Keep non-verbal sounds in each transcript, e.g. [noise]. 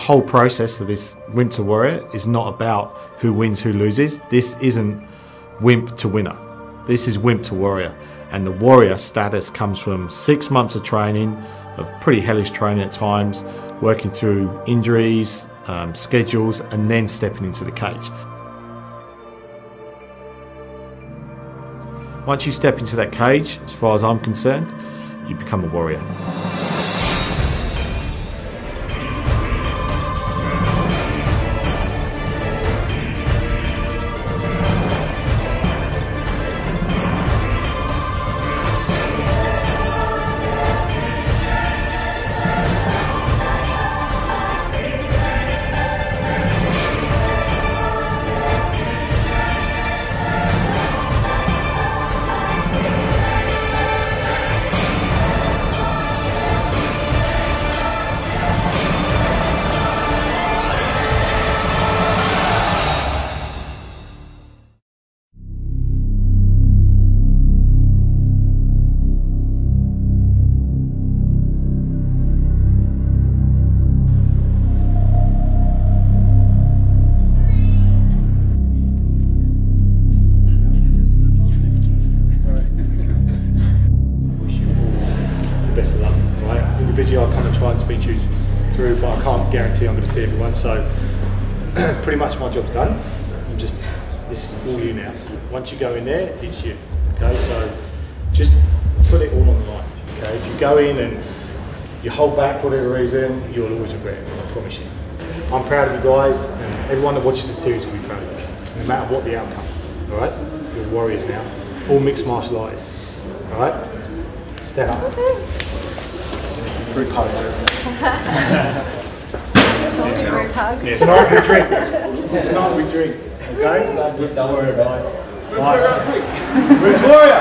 whole process of this Wimp to Warrior is not about who wins, who loses. This isn't Wimp to winner. This is Wimp to Warrior. And the Warrior status comes from six months of training, of pretty hellish training at times, working through injuries, um, schedules, and then stepping into the cage. Once you step into that cage, as far as I'm concerned, you become a warrior. Hold back for whatever reason, you'll always regret it. I promise you. I'm proud of you guys, and everyone that watches the series will be proud of you, no matter what the outcome. All right, you're warriors now, all mixed martial artists. All right, stand up. Group hug. Group hug. Yeah, tonight we drink. Tonight we drink. Okay? Good to worry, guys. Right. Victoria!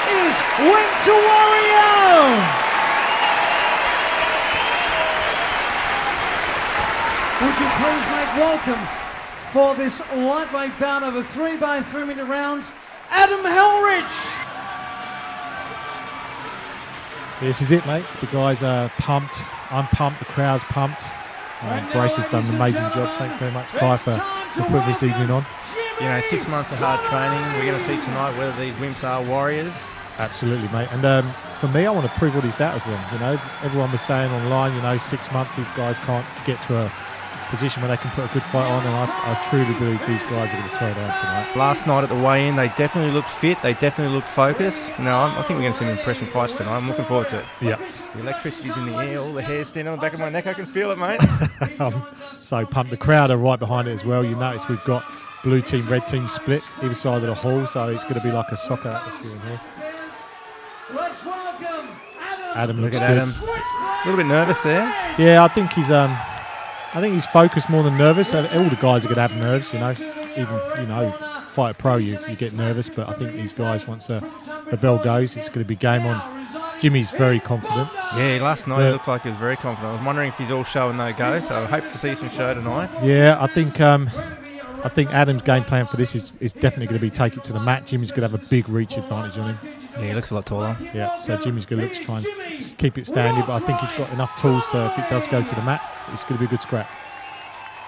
This is Wimp to Warrior! Would you please make welcome for this lightweight bout of a three by three minute rounds, Adam Hellrich! This is it, mate. The guys are pumped. I'm pumped. The crowd's pumped. Um, Grace has done an amazing job. Thank you very much, Kai, for, for putting this evening on. You know, six months of hard training. We're going to see tonight whether these wimps are warriors. Absolutely, mate. And um, for me, I want to prove all these doubters wrong. You know, everyone was saying online, you know, six months these guys can't get to a position where they can put a good fight on, and I, I truly believe these guys are going to it down tonight. Last night at the weigh-in, they definitely looked fit. They definitely looked focused. No, I'm, I think we're going to see some impression fights tonight. I'm looking forward to it. Yeah. The electricity's in the air. All the hair standing on the back of my neck. I can feel it, mate. [laughs] um, so pumped. The crowd are right behind it as well. You notice we've got blue team, red team split either side of the hall, so it's going to be like a soccer atmosphere in here. Let's welcome Adam. Adam Look at. Adam. A little bit nervous there. Yeah, I think he's um, I think he's focused more than nervous. All the guys are going to have nerves, you know. Even you know, fight pro, you, you get nervous, but I think these guys once the, the bell goes, it's going to be game on. Jimmy's very confident. Yeah, last night Yeah. he looked like he was very confident. I was wondering if he's all show and no go, so I hope to see some show tonight. Yeah, I think um, I think Adam's game plan for this is, is definitely going to be take it to the mat. Jimmy's going to have a big reach advantage on him. Yeah, he looks a lot taller. Yeah, so Jimmy's going to look to try and keep it standing, but I think he's got enough tools to, if it does go to the mat, it's going to be a good scrap.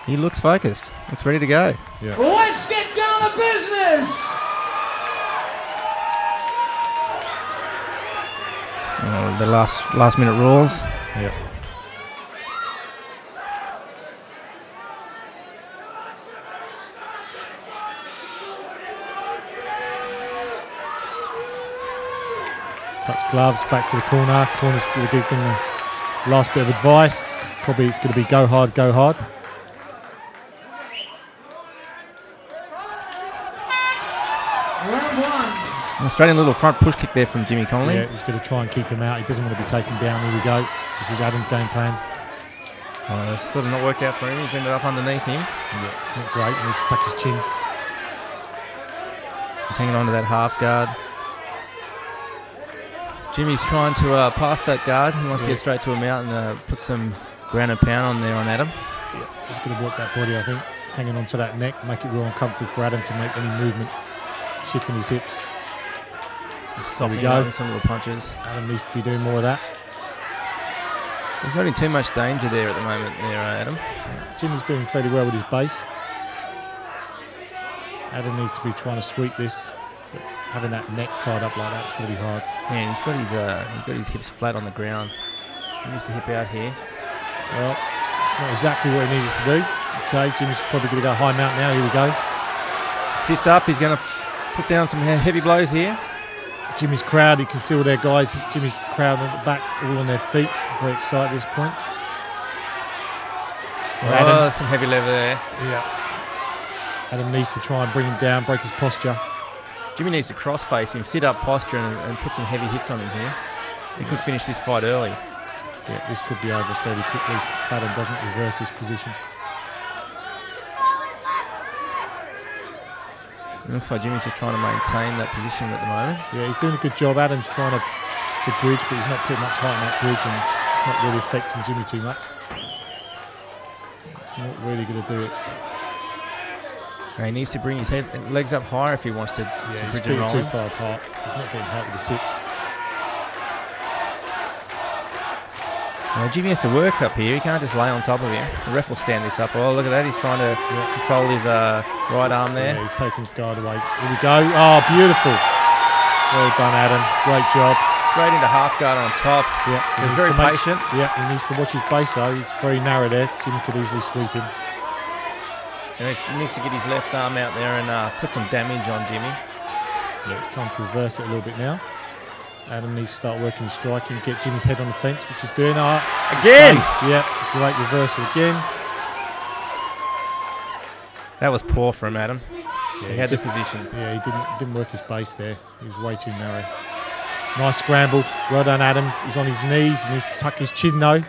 He looks focused. Looks ready to go. Yeah. Let's get down to business! Oh, the last last minute rules. Yeah. Touch gloves, back to the corner. Corner's going to give them the last bit of advice. Probably it's going to be go hard, go hard. Round one. An Australian little front push kick there from Jimmy Connolly. Yeah, he's going to try and keep him out. He doesn't want to be taken down. Here we go. This is Adam's game plan. Oh, it's sort of not worked out for him. He's ended up underneath him. Yeah, it's not great. He needs to tuck his chin. He's hanging on to that half guard. Jimmy's trying to uh, pass that guard. He wants to get straight to him out and uh, put some ground and pound on there on Adam. Yeah, He's going to work that body, I think, hanging onto that neck, make it real uncomfortable for Adam to make any movement. shifting his hips. Softening go. some little punches. Adam needs to be doing more of that. There's not in too much danger there at the moment, there, uh, Adam. Jimmy's doing fairly well with his base. Adam needs to be trying to sweep this. Having that neck tied up like that's going to be hard. Man, he's got his uh, he's got his hips flat on the ground. He needs to hip out here. Well, it's not exactly what he needed to do. Okay, Jimmy's probably going to go high mount now. Here we go. Sits up. He's going to put down some heavy blows here. Jimmy's crowd, you can see all their guys. Jimmy's crowd on the back, all on their feet. Very excited at this point. Oh, Adam, some heavy lever there. yeah. Adam needs to try and bring him down, break his posture. Jimmy needs to cross face him, sit up posture, and, and put some heavy hits on him here. He could finish this fight early. Yeah, this could be over fairly quickly if Adam doesn't reverse this position. It looks like Jimmy's just trying to maintain that position at the moment. Yeah, he's doing a good job. Adam's trying to, to bridge, but he's not putting much height in that bridge, and it's not really affecting Jimmy too much. It's not really going to do it. And he needs to bring his head legs up higher if he wants to, to Yeah, feet and too far apart. He's not getting height with the six. Now, Jimmy has to work up here. He can't just lay on top of him. The ref will stand this up. Oh, look at that. He's trying to control his uh, right arm there. Yeah, he's taking his guard away. Here we go. Oh, beautiful. Well done, Adam. Great job. Straight into half guard on top. Yeah, He's very to make- patient. Yeah, he needs to watch his base though. He's very narrow there. Jimmy could easily sweep him. And he needs to get his left arm out there and uh, put some damage on Jimmy. Yeah, it's time to reverse it a little bit now. Adam needs to start working striking, get Jimmy's head on the fence, which is doing. Uh, Again! base. Yeah, great reversal again. That was poor from Adam. Yeah, He had just, the position. yeah, he didn't didn't work his base there. He was way too narrow. Nice scramble. Well done, Adam. He's on his knees. He needs to tuck his chin though.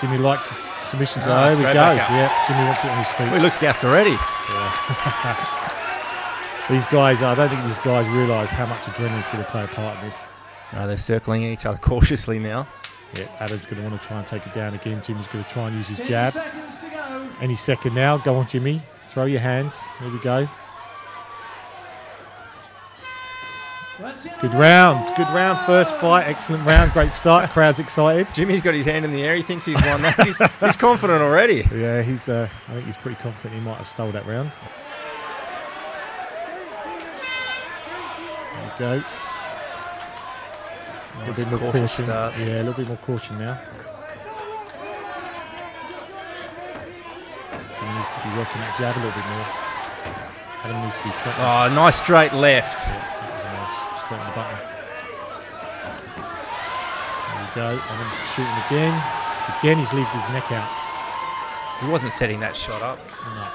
Jimmy likes submissions. Ah, oh, there we go. Yeah, Jimmy wants it on his feet. Oh, he looks gassed already. [laughs] These guys, I don't think these guys realise how much adrenaline is going to play a part in this. Oh, they're circling each other [laughs] cautiously now. Yeah, Adam's going to want to try and take it down again. Jimmy's going to try and use his jab. seconds to go. Any second now. Go on, Jimmy. Throw your hands. There we go. Good round. Good round. First fight. Excellent round. Great start. Crowd's excited. Jimmy's got his hand in the air. He thinks he's won that. he's, he's confident already. Yeah, he's. Uh, I think he's pretty confident he might have stole that round. There we go. A little bit more cautious caution. start. Yeah, a little bit more caution now. He needs to be working that jab a little bit more. Adam needs to be threatening. Oh, nice straight left. Yeah, that was a nice straight on the button. There we go. Adam's shooting again. Again, he's left his neck out. He wasn't setting that shot up. No.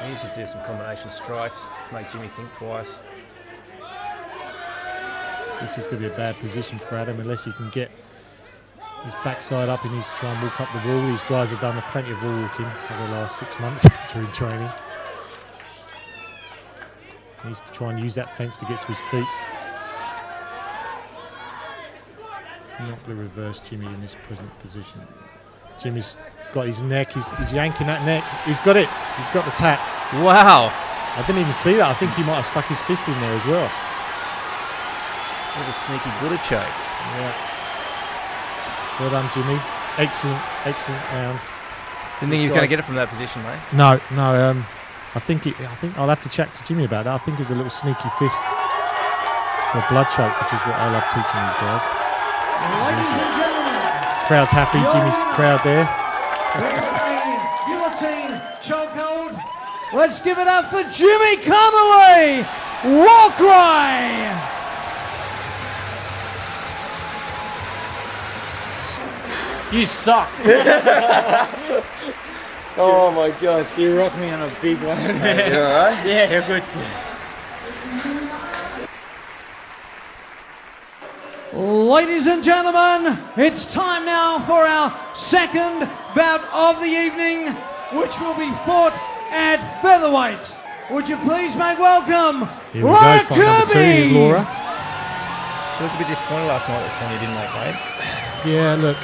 He needs to do some combination strikes to make Jimmy think twice. This is going to be a bad position for Adam unless he can get his backside up. He needs to try and walk up the wall. These guys have done plenty of wall walking over the last six months [laughs] during training. He needs to try and use that fence to get to his feet. He's not going to reverse Jimmy in this present position. Jimmy's got his neck. He's, he's yanking that neck. He's got it. He's got the tap. Wow. I didn't even see that. I think he might have stuck his fist in there as well. What a sneaky blood choke. Yeah. Well done, Jimmy. Excellent, excellent round. Didn't think he was going to get it from that position, mate. No, no. Um, I think it, I think I'll have to chat to Jimmy about that. I think it was a little sneaky fist for a blood choke, which is what I love teaching these guys. Ladies and gentlemen, Crowd's happy. Jimmy's crowd there. referee, guillotine, chokehold. Let's give it up for Jimmy Conaway. War cry. You suck. [laughs] oh my gosh, you rocked me on a big one. you [laughs] alright? Yeah, you're good. Ladies and gentlemen, it's time now for our second bout of the evening, which will be fought at featherweight. Would you please make welcome Here we Laura go. Fight number two. Here's Kirby. Laura. She looked a bit disappointed last night that Sonia didn't make weight. Yeah, look,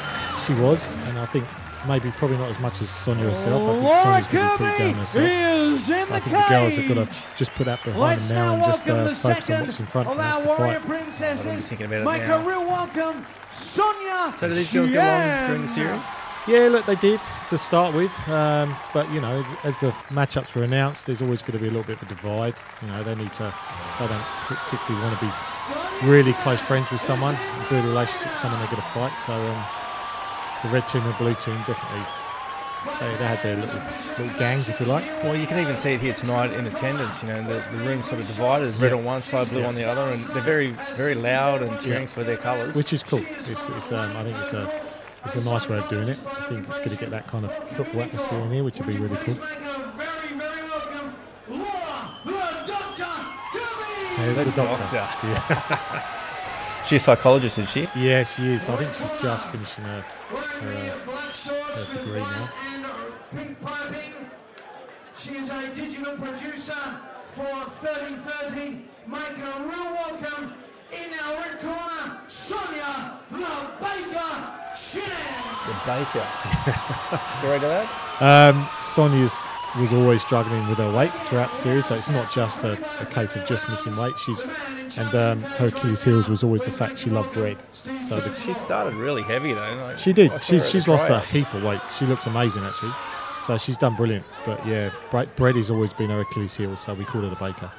she was, and I think maybe probably not as much as Sonia herself. I think Sonia's going to be pretty down herself. is in the I think the girls have got to just put that behind Let's them now and just welcome uh, the focus on what's in front, of and that's our the warrior fight. princesses. thinking about it Make now. a real welcome, Sonia. So do these girls get along during the series? Yeah, look, they did to start with, um, but you know, as, as the matchups were announced, there's always going to be a little bit of a divide. You know, they need to, they don't particularly want to be really close friends with someone, build a relationship with someone they're going to fight. So um, the red team and blue team definitely, they, they had their little, little gangs, if you like. Well, you can even see it here tonight in attendance. You know, the, the room's sort of divided, red on one side, blue on the other, and they're very, very loud and cheering for their colours. which is cool. It's, it's um, I think it's a it's a nice way of doing it. I think it's going to get that kind of football atmosphere in here, which would be really cool. Make a very, very welcome, Laura the Doctor Kirby. There's the doctor. doctor. [laughs] She's a psychologist, is she? Yeah, she is. I think she's just finishing her. Wearing the black shorts her degree now. white and pink piping. She is a digital producer for 3030. Make a real welcome in our red corner, Sonia the Baker Chen. The baker. Story to that? Um, Sonia's was always struggling with her weight throughout the series, so it's not just a, a case of just missing weight. She's and um, her Achilles' heels was always the fact she loved bread. So the, She started really heavy though. Like, she did. She's she's lost a heap of weight. She looks amazing actually. So she's done brilliant. But yeah, bre- bread has always been her Achilles' heel, so we call her the baker.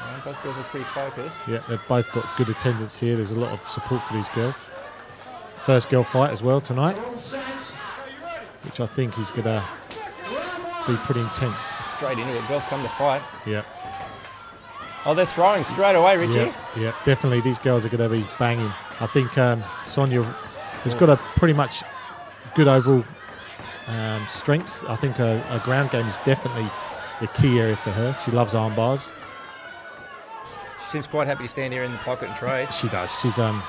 Yeah, Both girls are pretty focused. Yeah, they've both got good attendance here. There's a lot of support for these girls. First girl fight as well tonight, which I think is going to be pretty intense. Straight into it. Girls come to fight. Yeah, Oh, they're throwing straight away, Richie. yeah, yeah. Definitely, these girls are going to be banging. I think um, Sonia has got a pretty much good overall um, strengths. I think her, her ground game is definitely the key area for her. She loves arm bars. She seems quite happy to stand here in the pocket and trade. She does. She's um.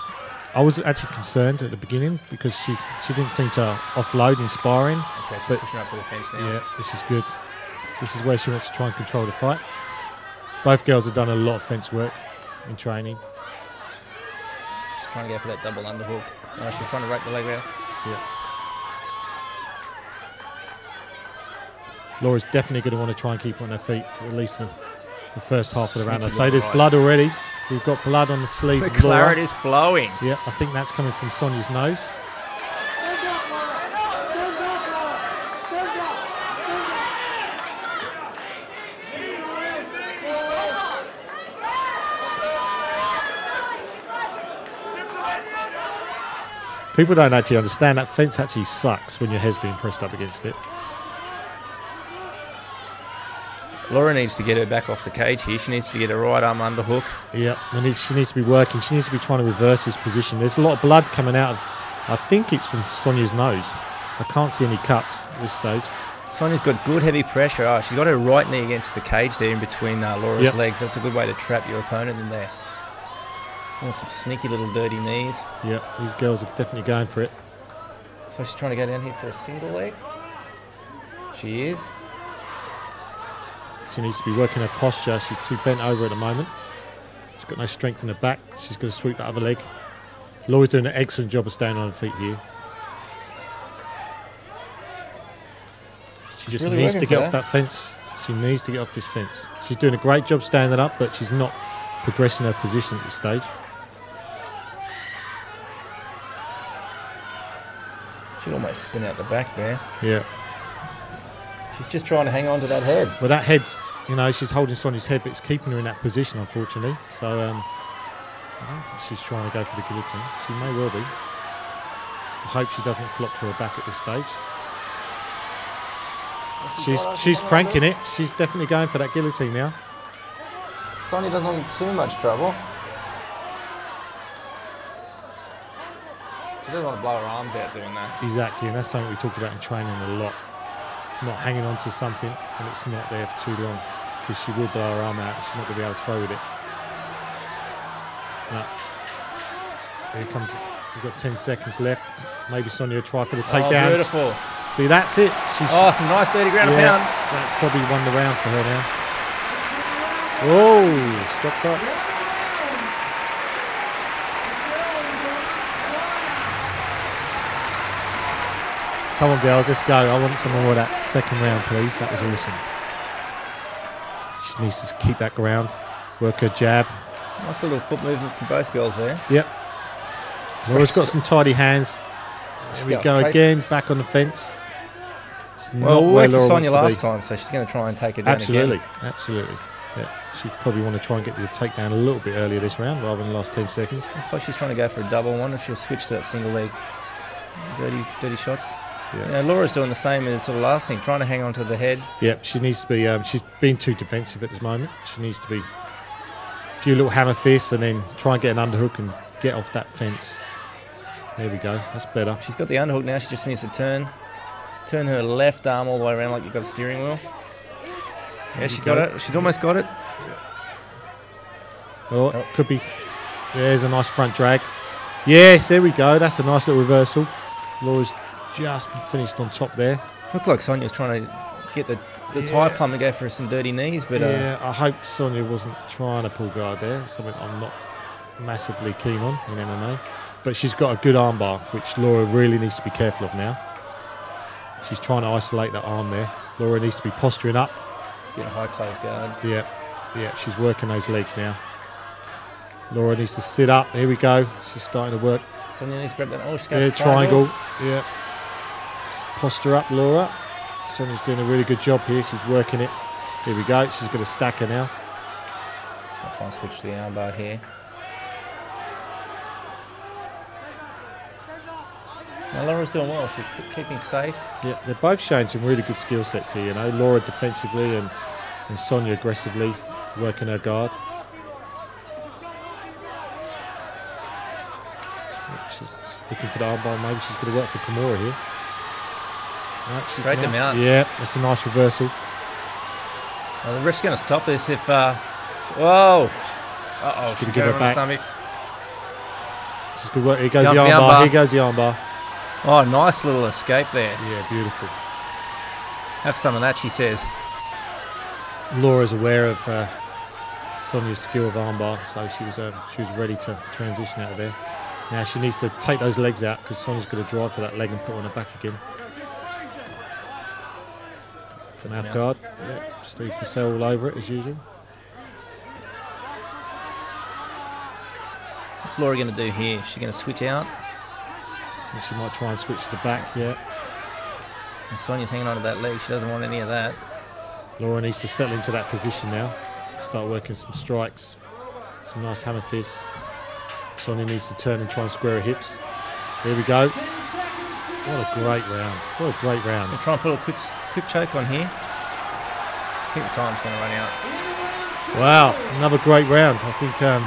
I was actually concerned at the beginning because she she didn't seem to offload in sparring. Okay, she's But- pushing up to the fence now. Yeah, this is good. This is where she wants to try and control the fight. Both girls have done a lot of fence work in training. She's trying to go for that double underhook. No, she's trying to reap the leg out. Yeah. Laura's definitely going to want to try and keep her on her feet for at least the, the first half of the round. I say there's right. blood already. We've got blood on the sleeve. The claret is flowing. Yeah, I think that's coming from Sonia's nose. People don't actually understand that fence actually sucks when your head's being pressed up against it. Laura needs to get her back off the cage here. She needs to get her right arm underhook. Yeah, and she needs to be working. She needs to be trying to reverse this position. There's a lot of blood coming out of. I think it's from Sonia's nose. I can't see any cuts at this stage. Sonia's got good heavy pressure. Oh, she's got her right knee against the cage there in between uh, Laura's Yep. legs. That's a good way to trap your opponent in there. And some sneaky little dirty knees. Yeah, these girls are definitely going for it. So she's trying to go down here for a single leg. She is. She needs to be working her posture. She's too bent over at the moment. She's got no strength in her back. She's going to sweep that other leg. Laura's doing an excellent job of staying on her feet here. She just really needs to get off that fence. She needs to get off this fence. She's doing a great job standing up, but she's not progressing her position at this stage. She'd almost spin out the back there. Yeah. She's just trying to hang on to that head. Well, that head's, you know, she's holding Sonia's head, but it's keeping her in that position, unfortunately. So um, I don't think she's trying to go for the guillotine. She may well be. I hope she doesn't flop to her back at this stage. She's she's cranking it. She's definitely going for that guillotine now. Sonia doesn't want too much trouble. She doesn't want to blow her arms out doing that. Exactly, and that's something we talked about in training a lot. Not hanging on to something and it's not there for too long because she will blow her arm out. She's not going to be able to throw with it. No. Here comes. We've got 10 seconds left. Maybe Sonia will try for the takedown. Oh, beautiful. See, that's it. She's Oh, some nice 30 ground yeah, a pound. that's probably won the round for her now. Oh, stop that. Come on, girls, let's go. I want some more of that second round, please. That was awesome. She needs to keep that ground. Work her jab. Nice little foot movement from both girls there. Yep. Laura's got some tidy hands. There we go again, back on the fence. It's Well, we worked with Laura Sonia last be. time, so she's going to try and take her down Absolutely, again. absolutely. Yeah, she'd probably want to try and get the takedown a little bit earlier this round rather than the last 10 seconds. Looks like she's trying to go for a double. I wonder if she'll switch to that single leg. Dirty, dirty shots. Yeah. Laura's doing the same as sort of last thing, trying to hang on to the head. Yep, she needs to be. Um, she's been too defensive at this moment. She needs to be a few little hammer fists and then try and get an underhook and get off that fence. There we go. That's better. She's got the underhook now. She just needs to turn, turn her left arm all the way around like you've got a steering wheel. Yeah, she's go. got it. She's almost got it. Oh, Oh. could be. There's a nice front drag. Yes, there we go. That's a nice little reversal. Laura's just finished on top there. Looked like Sonia was trying to get the, the Yeah. Thai plum to go for some dirty knees, but uh, yeah, I hope Sonia wasn't trying to pull guard there. Something I'm not massively keen on in MMA. But she's got a good armbar, which Laura really needs to be careful of now. She's trying to isolate that arm there. Laura needs to be posturing up. she's getting a high close guard. Yeah, yeah, she's working those legs now. Laura needs to sit up. Here we go. She's starting to work. Sonia needs to grab that. Oh, she's got Yeah, a triangle. Yeah. Posture up, Laura. Sonia's doing a really good job here. She's working it. Here we go. She's got a stacker now. I'll try and switch to the armbar here. Now Laura's doing well. She's keeping safe. Yeah, they're both showing some really good skill sets here. You know, Laura defensively and, and Sonia aggressively working her guard. She's looking for the armbar. Maybe she's going to work for Kimura here. No, Straight them out. Yeah, that's a nice reversal. Well, the ref's going to stop this if. Uh, whoa! Uh oh, She's she's gonna give going the back. stomach. She's good work. Here goes Jump the armbar. Here goes the armbar. Oh, nice little escape there. Yeah, beautiful. Have some of that, she says. Laura's aware of uh, Sonia's skill of armbar, so she was um, she was ready to transition out of there. Now she needs to take those legs out because Sonia's going to drive for that leg and put on her back again. Mouth guard. Yep. Steve Purcell all over it as usual. What's Laura going to do here? She's going to switch out. She might try and switch to the back. Yeah. And Sonia's hanging on to that leg. She doesn't want any of that. Laura needs to settle into that position now. Start working some strikes, some nice hammer fists. Sonia needs to turn and try and square her hips. There we go. What a great round. What a great round. Try and put a quick, choke on here. I think the time's going to run out. Wow, another great round. I think um,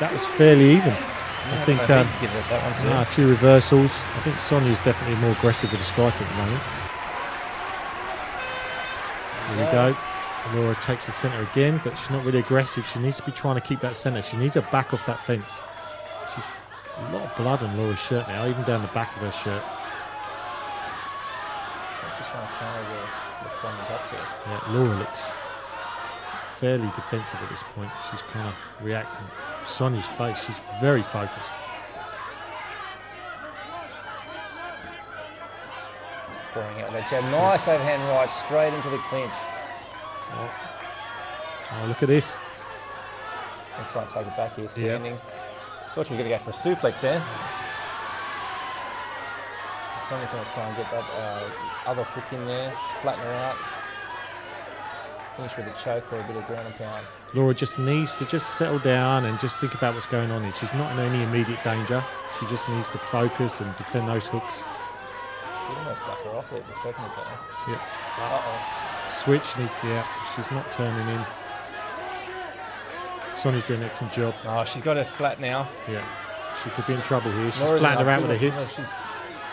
that was fairly even. I think um, think give it that one too. ah, a few reversals. I think Sonia's definitely more aggressive with the strike at the moment. There we go. Laura takes the centre again, but she's not really aggressive. She needs to be trying to keep that centre. She needs her back off that fence. She's a lot of blood on Laura's shirt now, even down the back of her shirt. Just trying to counter the, what Sonia's up to. Yeah, Laura looks fairly defensive at this point. She's kind of reacting. Sonia's face, she's very focused. Pouring out that jab. Nice overhand right, straight into the clinch. Oh, oh look at this. And try and take it back here, standing. Thought she was going to go for a suplex there. Sonia's going to try and get that uh, other hook in there, flatten her out. Finish with a choke or a bit of ground and pound. Laura just needs to just settle down and just think about what's going on here. She's not in any immediate danger. She just needs to focus and defend those hooks. She almost backed her off there the second time. Yeah. Uh-oh. Switch needs to be out. She's not turning in. Sonia's doing an excellent job. Oh, she's got her flat now. Yeah. She could be in trouble here. She's Laura's flattened her out with her hips. She's,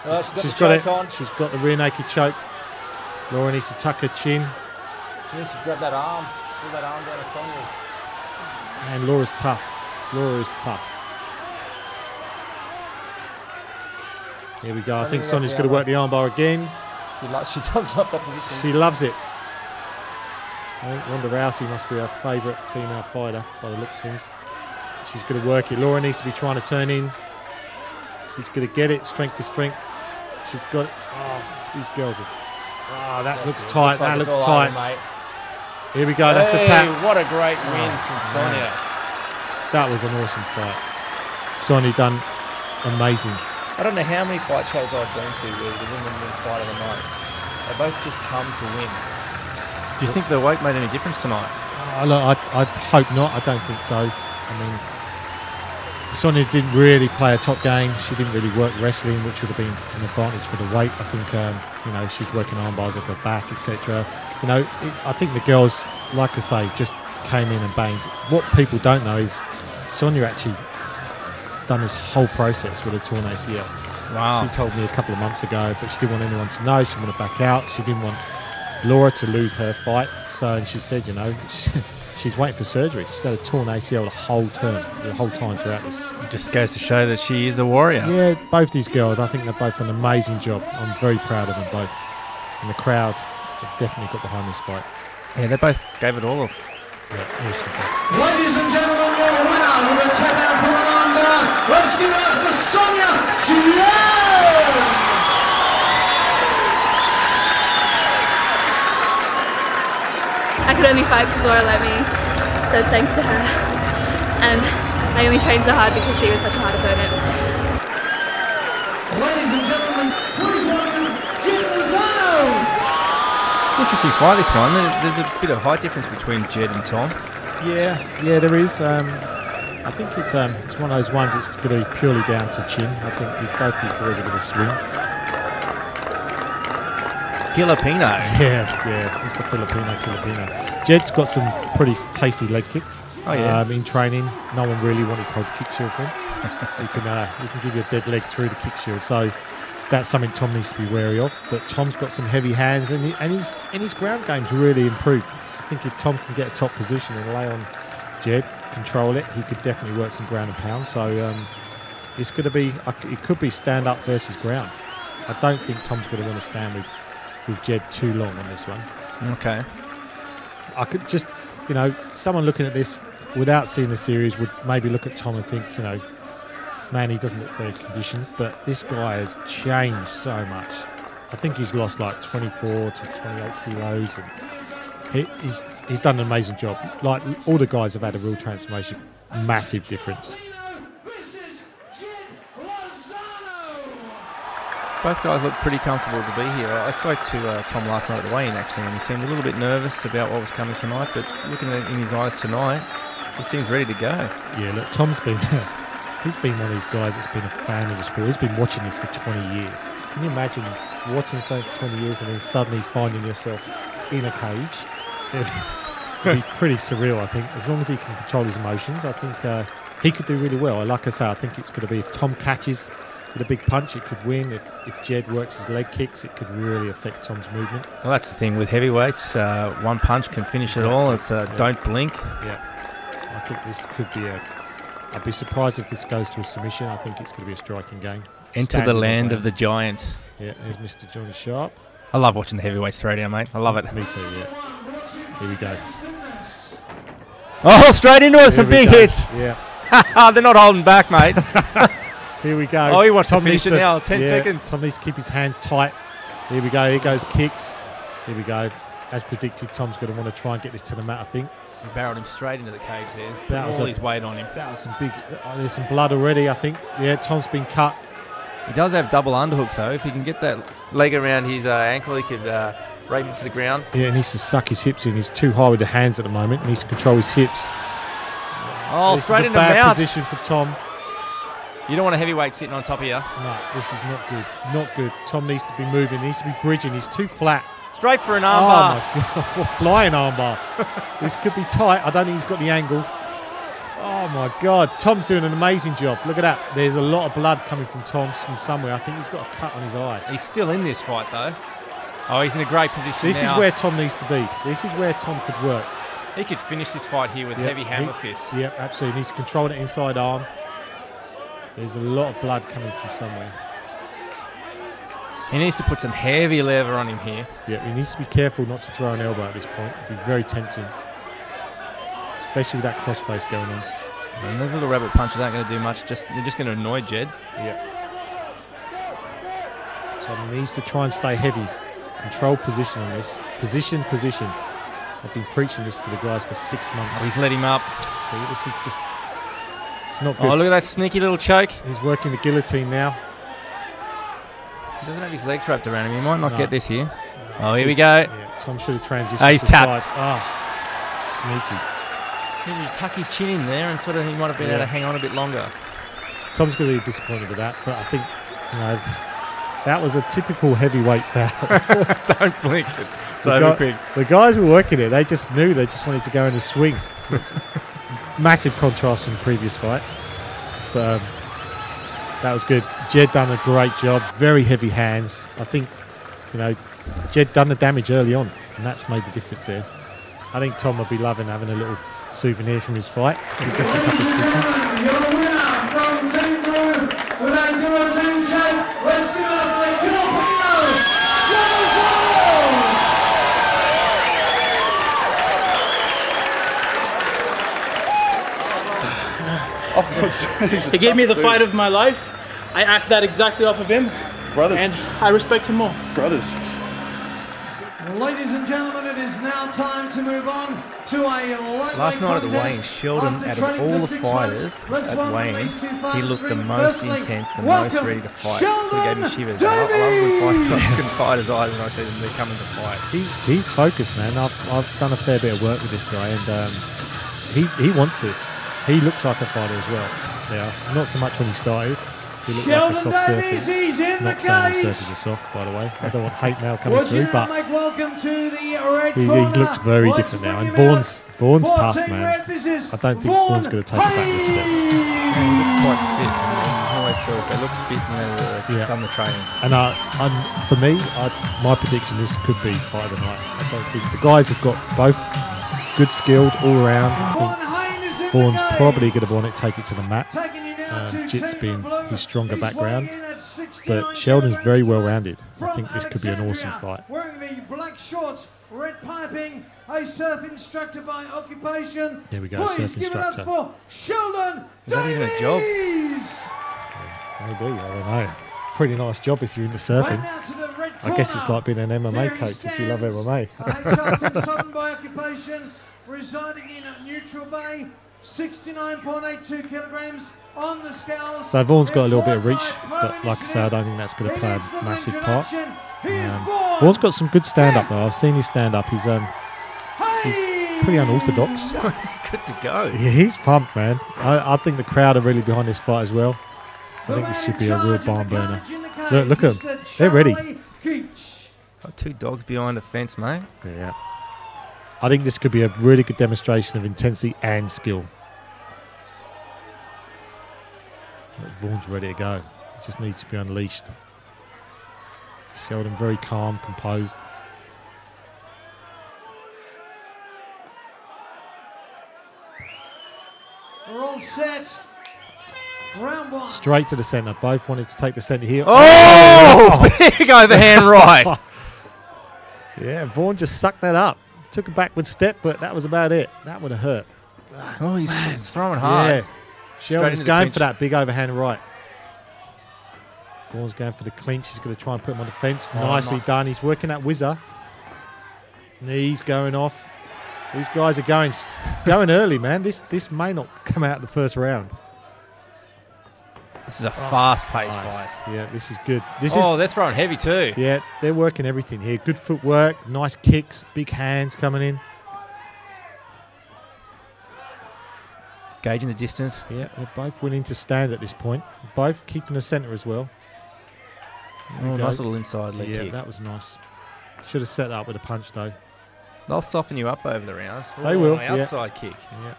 oh, she's got She's the got it. on. She's got the rear naked choke. Laura needs to tuck her chin. She needs to grab that arm. Pull that arm down to Sonia. And Laura's tough. Laura is tough. Here we go. I think Sonia's going to work the armbar again. She, lo- she does love that position. She loves it. I think Ronda Rousey must be our favourite female fighter by the looks of things. She's going to work it. Laura needs to be trying to turn in. She's going to get it strength for strength. She's got it. Oh, these girls are. Ah, that looks tight. Looks like that looks tight. mate. Here we go. That's the Hey, tap. What a great win Oh, from Sonia. That was an awesome fight. Sonia done amazing. I don't know how many fight shows I've been to where the women win fight of the night. They both just come to win. Do you think the weight made any difference tonight? Uh, look, I, I hope not. I don't think so. I mean, Sonia didn't really play a top game. She didn't really work wrestling, which would have been an advantage for the weight. I think, um, you know, she's working arm bars off her back, etc. You know, it, I think the girls, like I say, just came in and banged. What people don't know is Sonia actually done this whole process with a torn ACL. Wow. She told me a couple of months ago, but she didn't want anyone to know. She wanted to back out. She didn't want Laura to lose her fight. So, and she said, you know, she, [laughs] she's waiting for surgery. She's had a torn ACL the whole term, the whole time throughout this. It just goes to show that she is a warrior. Yeah, both these girls, I think they've both done an amazing job. I'm very proud of them both. And the crowd have definitely got behind this fight. Yeah, they both gave it all. Yeah. Ladies and gentlemen, your winner with a tap out from an armbar. Let's give it up for Sonia Jones. I could only fight because Laura let me, so thanks to her. And I only trained so hard because she was such a hard opponent. Ladies and gentlemen, please welcome Jim Lozano. Interesting fight, this one. There's a bit of height difference between Jed and Tom. Yeah, yeah, there is. Um, I think it's um, it's one of those ones. It's going to be purely down to chin. I think these both these boys are going to swing. Filipino. [laughs] Yeah, yeah, it's the Filipino Filipino. Jed's got some pretty tasty leg kicks. Oh, yeah. Um, in training, no one really wanted to hold the kick shield for him. he can uh, he can give you a dead leg through the kick shield. So that's something Tom needs to be wary of. But Tom's got some heavy hands, and he, and his and his ground game's really improved. I think if Tom can get a top position and lay on Jed, control it, he could definitely work some ground and pound. So um, it's going to be it could be stand up versus ground. I don't think Tom's going to want to stand with with Jed too long on this one. Okay. I could just, you know, someone looking at this without seeing the series would maybe look at Tom and think, you know, man, he doesn't look very conditioned. But this guy has changed so much. I think he's lost like 24 to 28 kilos, and he, he's he's done an amazing job. Like all the guys have had a real transformation, massive difference. This is Jim Lozano. Both guys look pretty comfortable to be here. I spoke to uh, Tom last night at the weigh-in actually, and he seemed a little bit nervous about what was coming tonight. But looking in his eyes tonight, he seems ready to go. Yeah, look, Tom's been [laughs] he's been one of these guys that's been a fan of the sport. He's been watching this for 20 years. Can you imagine watching something for 20 years and then suddenly finding yourself in a cage? It'd [laughs] be pretty surreal, I think. As long as he can control his emotions, I think uh, he could do really well. Like I say, I think it's going to be if Tom catches with a big punch, it could win. If, if Jed works his leg kicks, it could really affect Tom's movement. Well, that's the thing with heavyweights. Uh, one punch can finish it all. It's uh, Yeah. don't blink. Yeah, I think this could be a. I'd be surprised if this goes to a submission. I think it's going to be a striking game. Enter Standing the land of the giants. Yeah, there's Mr. Johnny Sharp. I love watching the heavyweights throw down, mate. I love it. Me too, yeah. Here we go. Oh, straight into it. Some big go. hits. Yeah. [laughs] They're not holding back, mate. [laughs] Here we go. Oh, he wants to finish needs it now. 10 yeah, seconds. Tom needs to keep his hands tight. Here we go. Here go the kicks. Here we go. As predicted, Tom's going to want to try and get this to the mat, I think. He barreled him straight into the cage there. That was all a- his weight on him. That was some big. Oh, there's some blood already, I think. Yeah, Tom's been cut. He does have double underhooks, though. If he can get that leg around his uh, ankle, he could uh, reap him to the ground. Yeah, he needs to suck his hips in. He's too high with the hands at the moment. He needs to control his hips. Oh, this straight is a into bad mouth. position for Tom. You don't want a heavyweight sitting on top of you. No, this is not good. Not good. Tom needs to be moving. He needs to be bridging. He's too flat. Straight for an oh, armbar. Oh my god! [laughs] Flying armbar. [laughs] this could be tight. I don't think he's got the angle. Oh my god! Tom's doing an amazing job. Look at that. There's a lot of blood coming from Tom from somewhere. I think he's got a cut on his eye. He's still in this fight, though. Oh, he's in a great position This now. is where Tom needs to be. This is where Tom could work. he could finish this fight here with Yeah, heavy hammer he- fists. Yeah, absolutely. He needs to control the inside arm. There's a lot of blood coming from somewhere. He needs to put some heavy lever on him here. Yeah, he needs to be careful not to throw an elbow at this point. It'd be very tempting, especially with that crossface going on. And those little rabbit punches aren't going to do much. Just they're just going to annoy Jed. Yeah. So he needs to try and stay heavy. Control position on this. Position, position. I've been preaching this to the guys for six months. Oh, he's let him up. See, this is just. It's not good. Oh, look at that sneaky little choke. He's working the guillotine now. He doesn't have his legs wrapped around him. He might not No. get this here. Oh, here we go. Yeah, Tom should have transitioned. Ah, he's tapped. side. Ah, sneaky. He needed to tuck his chin in there and sort of he might have been able to hang on a bit longer. Tom's going to be disappointed with that, but I think you know that was a typical heavyweight bout. [laughs] Don't blink. It's the, guy- the guys who were working it, they just knew they just wanted to go in and swing. [laughs] Massive contrast from the previous fight, but um, that was good. Jed done a great job. Very heavy hands. I think you know Jed done the damage early on, and that's made the difference there. I think Tom would be loving having a little souvenir from his fight. [laughs] He gave me the fight of my life. I asked that exactly off of him, Brothers, and I respect him more. brothers. Ladies and gentlemen, it is now time to move on to a lightweight Last night at the contest. weigh-in, Sheldon, After out of training all for the six fighters months, let's at welcome weigh-in, these two he fighters looked the most Firstly, intense, the most ready to fight. So he gave me Sheldon shivers. I, I love when fighters [laughs] can fight eyes when I see them they're coming to fight. He's he's focused, man. I've, I've done a fair bit of work with this guy, and um, he he wants this. He looks like a fighter as well. Yeah, not so much when he started. He looked like a soft Davies, surfer. he's in Not the saying the cage. surfers are soft, by the way. I don't want hate mail coming Would through, now but make welcome to the red he, he looks very Let's different now. bring And him out. Vaughn's Vaughn's For tough, man. Red, this is I don't think Vaughan Vaughn's going to take a backward step. Yeah, he looks quite fit. I always tell if they look fit and they've Yeah. done the training. And uh, I'm, for me, I, my prediction this could be fight of the night. I don't think the guys have got both good skilled all around. I Vaughan think Hayne is in Vaughn's the cage. probably going to want to take it to the mat. Taking you now Um, Jit's being his stronger background, weighing in at 69 But Sheldon's very well rounded. I think this could be an awesome fight. Wearing the black shorts, red piping, a surf instructor by occupation. Here we go, Please surf give it up instructor. for Sheldon Is that even a job? Maybe, I don't know. Pretty nice job if you're into surfing. now to the red I guess it's like being an MMA There coach if you love MMA. a consultant by occupation, residing in Neutral Bay, 69.82 kilograms on the scales. So Vaughan's got a little bit of reach, but like I say, I don't think that's going to play a massive part. introduction. He is Um, Vaughan Vaughan's got some good stand up though. I've seen his stand up. He's um he's pretty unorthodox. [laughs] he's good to go. Yeah, he's pumped, man. I, I think the crowd are really behind this fight as well. I think this should be a real barn burner. Look, look at them. They're ready. Got two dogs behind the fence, mate. Yeah. I think this could be a really good demonstration of intensity and skill. Vaughan's ready to go. He just needs to be unleashed. Sheldon very calm, composed. We're all set. Round one. Straight to the centre. Both wanted to take the centre here. Oh, oh! [laughs] big overhand right. [laughs] Yeah, Vaughan just sucked that up. Took a backward step, but that was about it. That would have hurt. Oh, he's, he's throwing hard. Yeah. Sheldon's into going clinch. for that big overhand right. Vaughan's going for the clinch. He's going to try and put him on the fence. Oh, Nicely done. He's working that whizzer. Knees going off. These guys are going going early, man. This this may not come out in the first round. This is a oh, fast-paced Nice. fight. Yeah, this is good. This oh, is they're throwing heavy too. yeah, they're working everything here. Good footwork, nice kicks, big hands coming in. Gauging the distance. Yeah, they're both willing to stand at this point. Both keeping the centre as well. There we Oh, go. nice little inside leg yeah, kick. that was nice. Should have set up with a punch though. They'll soften you up over the rounds. They Oh, will, an yeah. Outside kick. Yeah.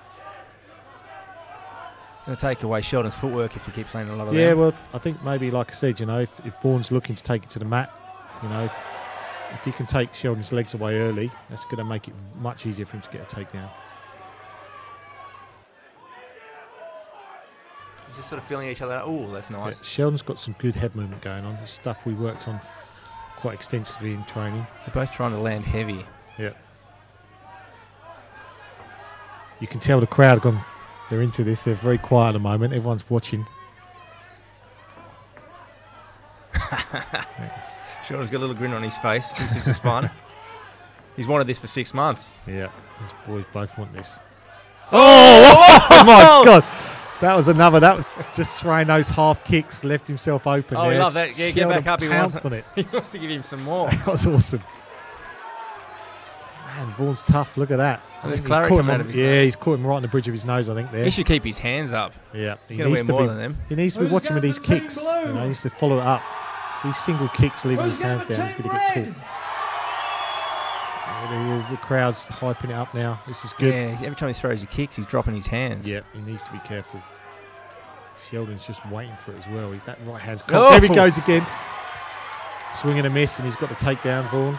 Going to take away Sheldon's footwork if he keeps landing a lot of Yeah, them. well, I think maybe, like I said, you know, if, if Vaughan's looking to take it to the mat, you know, if, if he can take Sheldon's legs away early, that's going to make it much easier for him to get a takedown. He's just sort of feeling each other out. Oh, that's Yeah, nice. Sheldon's got some good head movement going on. This stuff we worked on quite extensively in training. They're both trying to land heavy. Yeah. You can tell the crowd gone, they're into this. They're very quiet at the moment. Everyone's watching. [laughs] Sheldon's got a little grin on his face. Thinks this is fun. [laughs] He's wanted this for six months. Yeah, these boys both want this. Oh, oh [laughs] my God. That was another. That was just throwing those half kicks, left himself open. Oh, there. love that. Yeah, get back up. He wants, on it. he wants to give him some more. That was awesome. Man, Vaughan's tough. Look at that. I There's think he claret coming out of his Yeah, nose. he's caught him right on the bridge of his nose. I think there. He should keep his hands up. Yeah, He's he gonna needs wear to more be. than them. He needs to be Who's watching with going these kicks. You know, he needs to follow it up. These single kicks, leaving Who's his hands down, he's going to get caught. The, the crowd's hyping it up now. This is good. Yeah, every time he throws his kicks, he's dropping his hands. Yeah, he needs to be careful. Sheldon's just waiting for it as well. He- That right hand's Oh! There he goes again. Swing and a miss, and he's got the takedown, Vaughan.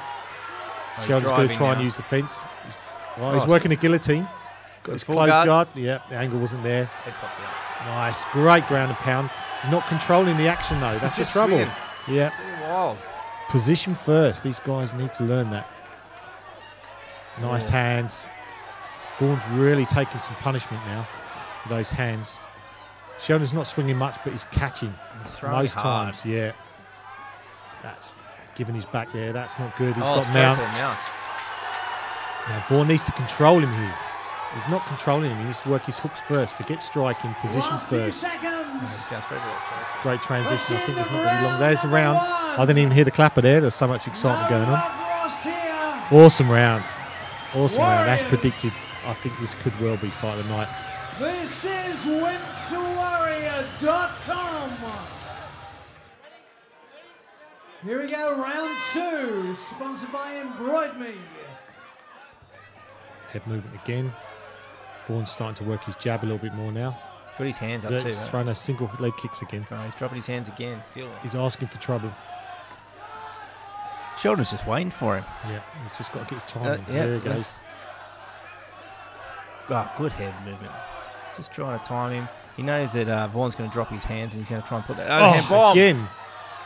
Sheldon's going to try and use the fence. He's, well, Oh, he's working the guillotine. He's got his closed guard. guard. Yeah, the angle wasn't there. Head popped out. Nice, great ground and pound. Not controlling the action though. That's the just trouble. swinging. Yeah, Wild. position first. These guys need to learn that. Nice Yeah. hands. Vaughan's really taking some punishment now with those hands. Sheldon's not swinging much, but he's catching He's most hard. times. Yeah, that's giving his back there. That's not good. He's oh, got straight mount. mount. Now Vaughan needs to control him here. He's not controlling him. He needs to work his hooks first. Forget striking. Position Last first. seconds. He's going straight to that. Great transition. I think there's not going to be long. There's the round. I didn't even hear the clapper there. There's so much excitement going on. Awesome round. Awesome round. That's predicted. I think this could well be fight of the night. This is WimpToWarrior.com. Here we go, round two, sponsored by Embroid Me. Head movement again. Vaughan's starting to work his jab a little bit more now. He's got his hands up Yeah, too. he's throwing those single leg kicks again. Oh, he's dropping his hands again. Still. He's asking for trouble. Sheldon's just waiting for him. Yeah, he's just got to get his Uh, timing. yeah, there he yeah. goes. Oh, good head movement. Just trying to time him. He knows that uh, Vaughan's going to drop his hands and he's going to try and put that overhand Oh, bomb. again.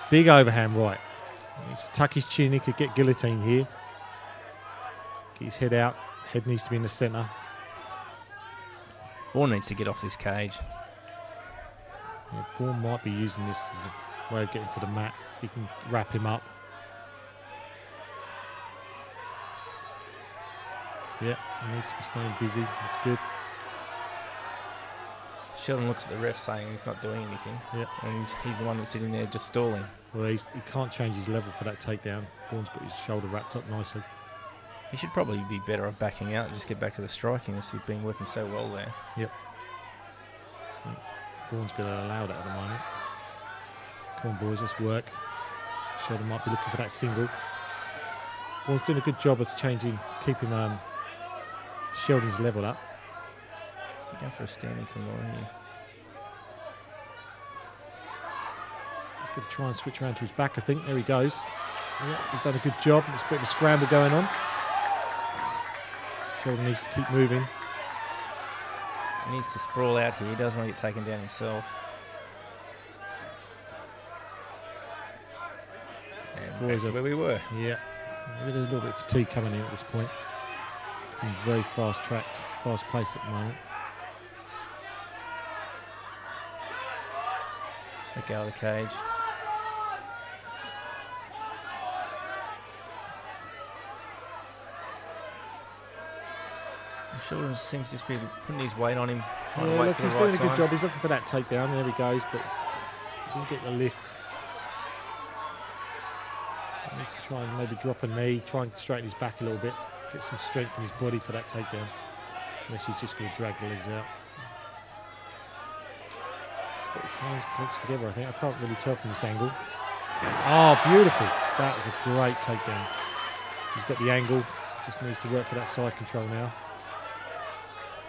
Big overhand right. He needs to tuck his chin. He could get guillotine here. Get his head out. Head needs to be in the centre. Vaughan needs to get off this cage. Yeah, Vaughan might be using this as a way of getting to the mat. He can wrap him up. Yeah, he needs to be staying busy. That's good. Sheldon looks at the ref saying he's not doing anything. Yeah. And he's, he's the one that's sitting there just stalling. Well, he's, he can't change his level for that takedown. Vaughan's got his shoulder wrapped up nicely. He should probably be better off backing out and just get back to the striking as he's been working so well there. Yep. Vaughan's going to allow that at the moment. Come on, boys, let's work. Sheldon might be looking for that single. Vaughan's doing a good job of changing, keeping um, Sheldon's level up. Going for a standing Kimura here? He's going to try and switch around to his back, I think. There he goes. Yeah, he's done a good job. There's a bit of a scramble going on. Sheldon needs to keep moving. He needs to sprawl out here. He doesn't want to get taken down himself. And Boys back to where we were. Yeah, maybe there's a little bit of fatigue coming in at this point. He's very fast tracked, fast paced at the moment. Let go of the cage. Sheldon seems to just be putting his weight on him. Yeah, look, he's right doing a good job. He's looking for that takedown. There he goes, but he didn't get the lift. He needs to try and maybe drop a knee, try and straighten his back a little bit, get some strength in his body for that takedown. Unless he's just going to drag the legs out. His hands clenched together, I think. I can't really tell from this angle. Oh, beautiful. That was a great takedown. He's got the angle, just needs to work for that side control now.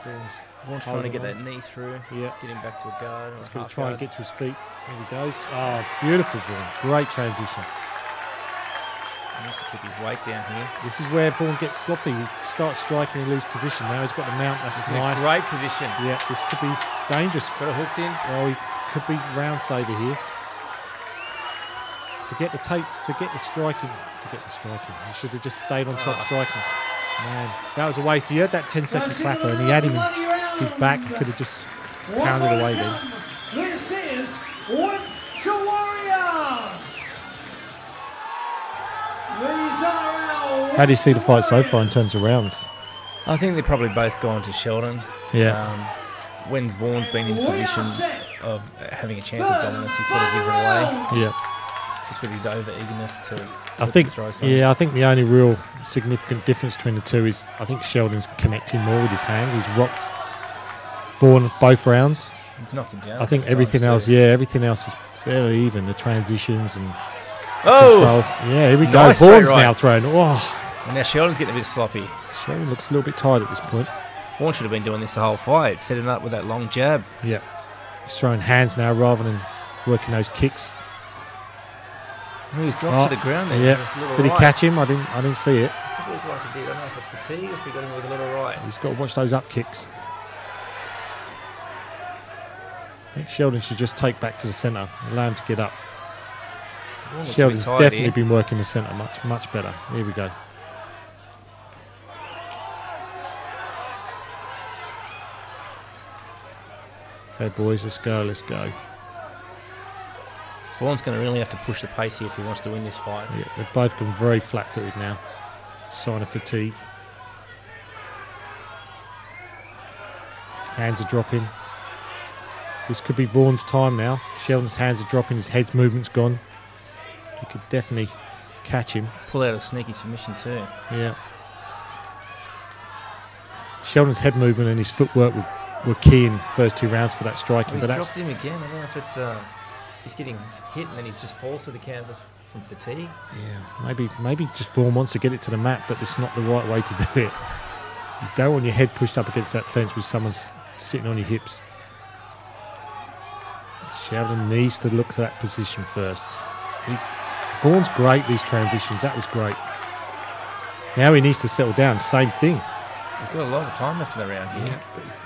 Vaughan's Vaughan's trying to get that knee through. Yeah. Get him back to a guard. He's going to try and get to his feet. There he goes. Oh, beautiful Vaughan. Great transition. He needs to keep his weight down here. This is where Vaughan gets sloppy. He starts striking, he loses position. Now he's got the mount. That's He's nice. great position. Yeah, this could be dangerous. Got a hooks in. Oh, he could be round saver here. Forget the tape. Forget the striking. Forget the striking. He should have just stayed on Ah. top striking. Man, that was a waste. He had that 10 second clapper and he had him in his back. He could have just pounded away then. This is Wimp to Warrior. How do you see the fight so far in terms of rounds? I think they're probably both gone to Sheldon. Yeah. Um, when Vaughan's been in position of having a chance of dominance, he sort of gives it away. Yeah. Just with his over eagerness to. I think, and throw something. yeah, I think the only real significant difference between the two is I think Sheldon's connecting more with his hands. He's rocked Vaughan both rounds. He's knocked him down. I think everything else, yeah, everything else is fairly even. The transitions and Oh! control. Yeah, here we Nice go. Vaughan's right. now thrown. Oh, And now Sheldon's getting a bit sloppy. Sheldon looks a little bit tired at this point. Vaughan should have been doing this the whole fight, setting up with that long jab. Yeah. He's throwing hands now rather than working those kicks. He was dropped to Oh, the ground there. Yeah. Did he right. catch him? I didn't. I didn't see it. It looked like he did. I don't know if it's fatigue if he got him with a little right. He's got to watch those up kicks. I think Sheldon should just take back to the centre, allow him to get up. Vaughan looks a bit Sheldon's definitely here. been working the centre much, much better. Here we go. Okay, boys, let's go, let's go. Vaughan's going to really have to push the pace here if he wants to win this fight. Yeah, they've both gone very flat-footed now. Sign of fatigue. Hands are dropping. This could be Vaughan's time now. Sheldon's hands are dropping. His head movement's gone. He could definitely catch him. Pull out a sneaky submission too. Yeah. Sheldon's head movement and his footwork were, were key in first two rounds for that striking. He's but that's dropped him again. I don't know if it's uh, he's getting hit and then he just falls to the canvas from fatigue. Yeah, maybe maybe just Vaughan wants to get it to the mat, but it's not the right way to do it. You don't want your head pushed up against that fence with someone sitting on your hips. Sheldon needs to look to that position first. See, Vaughan's great these transitions. That was great. Now he needs to settle down. Same thing. He's got a lot of time left in the round here. But to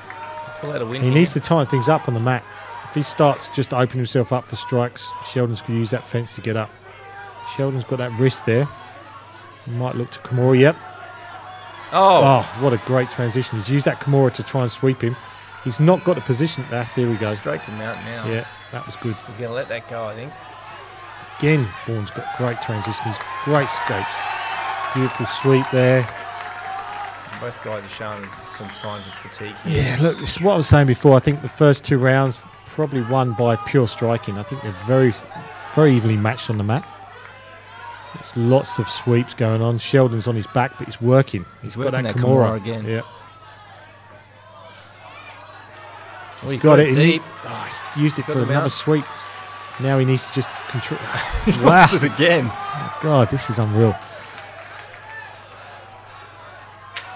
pull out a win He here. needs to tighten things up on the mat. If he starts just opening himself up for strikes, Sheldon's going to use that fence to get up. Sheldon's got that wrist there. He might look to Kimura. Yep. Oh. Oh, what a great transition. He's used that Kimura to try and sweep him. He's not got the position. That's here we go. Straight to mount now. Yeah, that was good. He's going to let that go, I think. Again, Vaughan's got great transitions, great scopes. Beautiful sweep there. Both guys are showing some signs of fatigue. here. Yeah, look, this is what I was saying before. I think the first two rounds probably won by pure striking. I think they're very, very evenly matched on the mat. There's lots of sweeps going on. Sheldon's on his back, but he's working. He's got working that that Kimura Kimura again. Yeah, Well, he's got, it. Deep. need- oh, he's used it Got for another mount. sweep. Now he needs to just control. [laughs] wow. it again. God, this is unreal.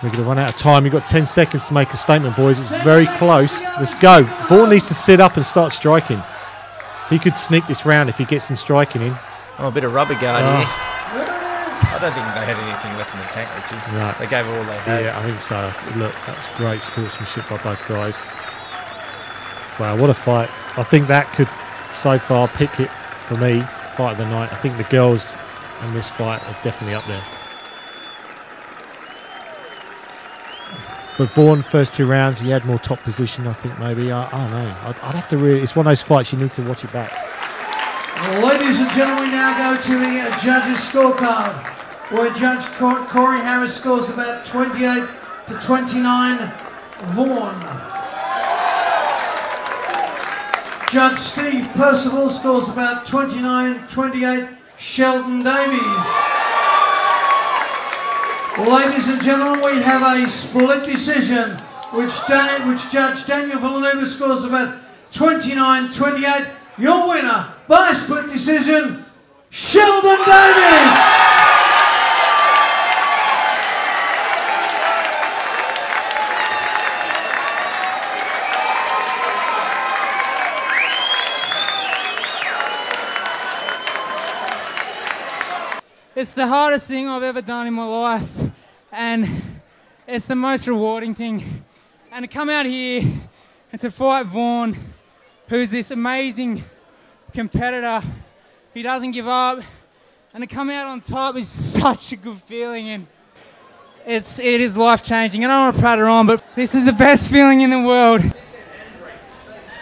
We're going to run out of time. You've got 10 seconds to make a statement, boys. It's very close. Let's go. Vaughan needs to sit up and start striking. He could sneak this round if he gets some striking in. Oh, a bit of rubber guard Oh. here. I don't think they had anything left in the tank, Richie. Right. They gave it all they had. Yeah, I think so. Look, that's great sportsmanship by both guys. Wow, what a fight. I think that could, so far, pick it for me, fight of the night. I think the girls in this fight are definitely up there. But Vaughan, first two rounds, he had more top position, I think, maybe. I, I don't know. I'd, I'd have to really, it's one of those fights you need to watch it back. Ladies and gentlemen, we now go to the uh, judges' scorecard, where Judge Cor- Corey Harris scores about 28 to 29. Vaughan. Judge Steve Percival scores about 29 28. Sheldon Davies. Ladies and gentlemen, we have a split decision, which, Dan- which Judge Daniel Villanueva scores about 29 28. Your winner by split decision, Sheldon Davies. It's the hardest thing I've ever done in my life, and it's the most rewarding thing. And to come out here and to fight Vaughan, who's this amazing competitor, he doesn't give up, and to come out on top is [laughs] such a good feeling, and it's it is life changing. I don't want to prat her on, but this is the best feeling in the world.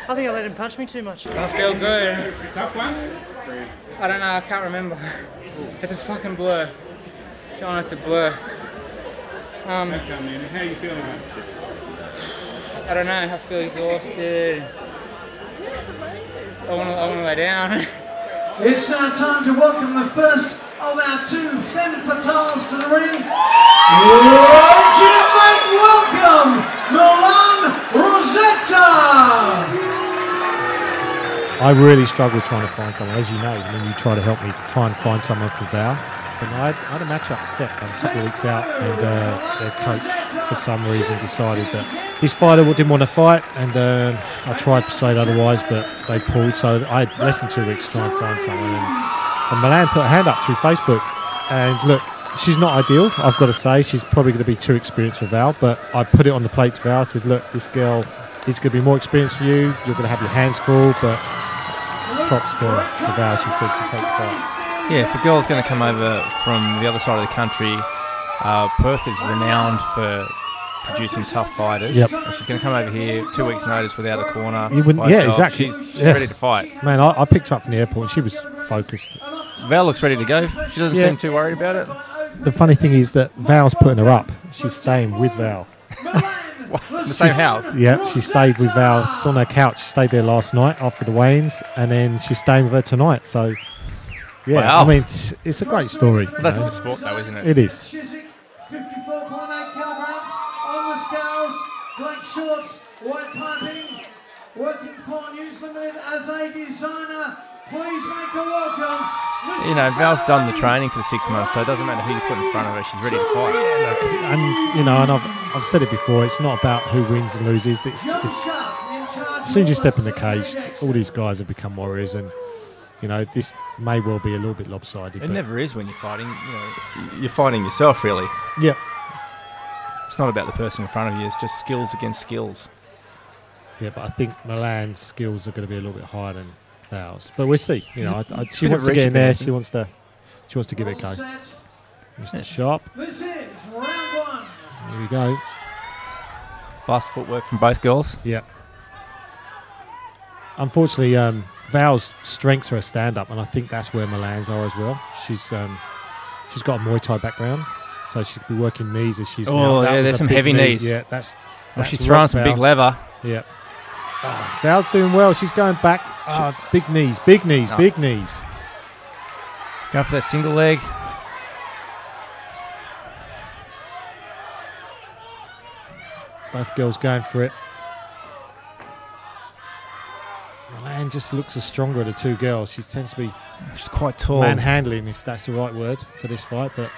I think I let him punch me too much. I feel good. Tough one? I don't know, I can't remember. It's a fucking blur. John, it's a blur. Um, okay, man. How are you feeling? I don't know. I feel exhausted. I want to. I want to lay down. It's now time to welcome the first of our two I really struggled trying to find someone, as you know, when you try to help me try and find someone for Val. But I had, I had a match up set a couple of weeks out, and uh, their coach, for some reason, decided that this fighter didn't want to fight, and um, I tried to persuade otherwise, but they pulled. So I had less than two weeks to try and find someone. And, and Milan put her hand up through Facebook, and look, she's not ideal. I've got to say, she's probably going to be too experienced for Val. But I put it on the plate to Val. I said, look, this girl is going to be more experienced for you. You're going to have your hands full, but props to, to Val. She said she'd take. Yeah, if a girl's going to come over from the other side of the country, uh, Perth is renowned for producing tough fighters. Yep. And she's going to come over here two weeks' notice without a corner. You wouldn't, yeah, herself. exactly. She's, she's Yeah. ready to fight. Man, I, I picked her up from the airport and she was focused. Val looks ready to go. She doesn't Yeah. seem too worried about it. The funny thing is that Val's putting her up. She's staying with Val. [laughs] In the same house. Yeah, she stayed with Val. She's on her couch. She stayed there last night after the weigh-ins, and then she's staying with her tonight. So, yeah, Wow. I mean, it's, it's a great story. you That's know. the sport, though, isn't it? It is. Chiswick, 54.8 kilograms on the scales. Black shorts, white piping. Working for News Limited as a designer. Please make a welcome. You know, Val's done the training for the six months, so it doesn't matter who you put in front of her. She's ready to fight. And you know, and I've, I've said it before. It's not about who wins and loses. It's, it's Sharp in charge. as soon as you step in the cage, all these guys have become warriors, and you know this may well be a little bit lopsided. It but never is when you're fighting. You know, you're fighting yourself, really. Yeah. It's not about the person in front of you. It's just skills against skills. Yeah, but I think Milan's skills are going to be a little bit higher than Val's. But we'll see. You know, I, I, she wants to get in there. She wants to. She wants to give it a go. Mr. Sharp. This is round one. Here we go. Fast footwork from both girls. Yep. Unfortunately, um, Val's strengths are a stand-up, and I think that's where Milan's are as well. She's um, she's got a Muay Thai background, so she could be working knees as she's. Oh, now. Yeah, there's some heavy knee. knees. Yeah, that's. Well, she's throwing some big leather. Yep. Val's doing well. She's going back. Ah, big knees, big knees, No. big knees. She's going for that single leg. Both girls going for it. Milan just looks as stronger of the two girls. She tends to be She's quite tall. manhandling, if that's the right word for this fight, but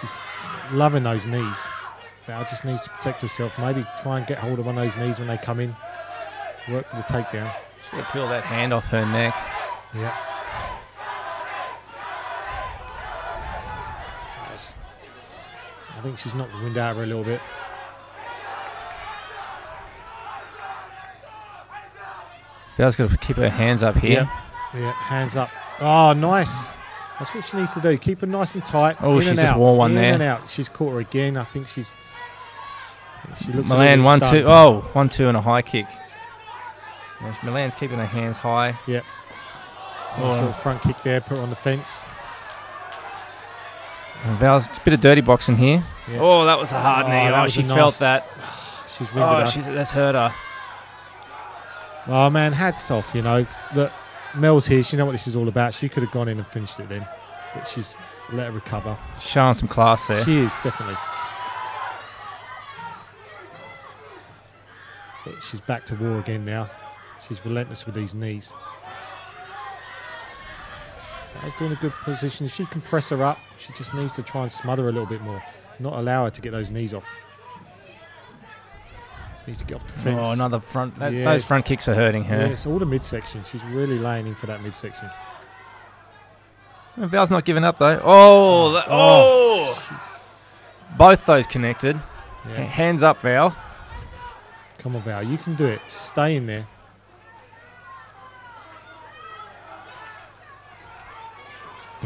she's loving those knees. Val just needs to protect herself. Maybe try and get hold of one of those knees when they come in. Work for the takedown. She's got to peel that hand off her neck. Yeah. I think she's knocked the wind out of her a little bit. Val's got to keep her hands up here. Yeah, yeah, hands up. Oh, nice. That's what she needs to do. Keep her nice and tight. Oh, in she's and just out, wore one in there. and out. She's caught her again. I think she's. She looks Milan one two. Oh, one two and a high kick. Yeah, Milan's keeping her hands high. Yep. Oh. Nice little front kick there. Put her on the fence. And Val's it's a bit of dirty boxing here. Yeah. Oh, that was a hard Oh, knee. Oh, she a felt nice- that. [sighs] She's winded Oh, her. she's, that's hurt her. Oh man, hats off. You know that Mel's here. She know what this is all about. She could have gone in and finished it then, but she's let her recover. Showing some class there. She is definitely. But she's back to war again now. She's relentless with these knees. Val's doing a good position. If she can press her up, she just needs to try and smother a little bit more, not allow her to get those knees off. She needs to get off the fence. Oh, another front. That, Yeah, those front kicks are hurting her. Yeah, it's all the midsection. She's really laying in for that midsection. And Val's not giving up though. Oh, that- Oh, oh. Both those connected. Yeah. Hands up, Val. Come on, Val, you can do it. Just stay in there.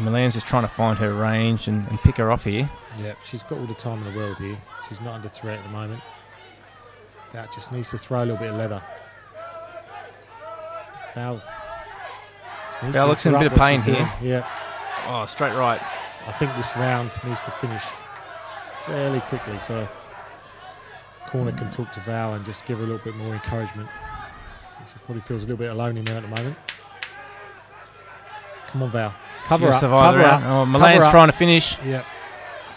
Milan's just trying to find her range and, and pick her off here. Yep, she's got all the time in the world here. She's not under threat at the moment. That just needs to throw a little bit of leather. Val. Val looks in a bit of pain here. Yeah. Oh, straight right. I think this round needs to finish fairly quickly, so corner can talk to Val and just give her a little bit more encouragement. She probably feels a little bit alone in there at the moment. Come on, Val. Cover She'll up. cover the up. round. Oh, cover Milan's up. trying to finish. Yep.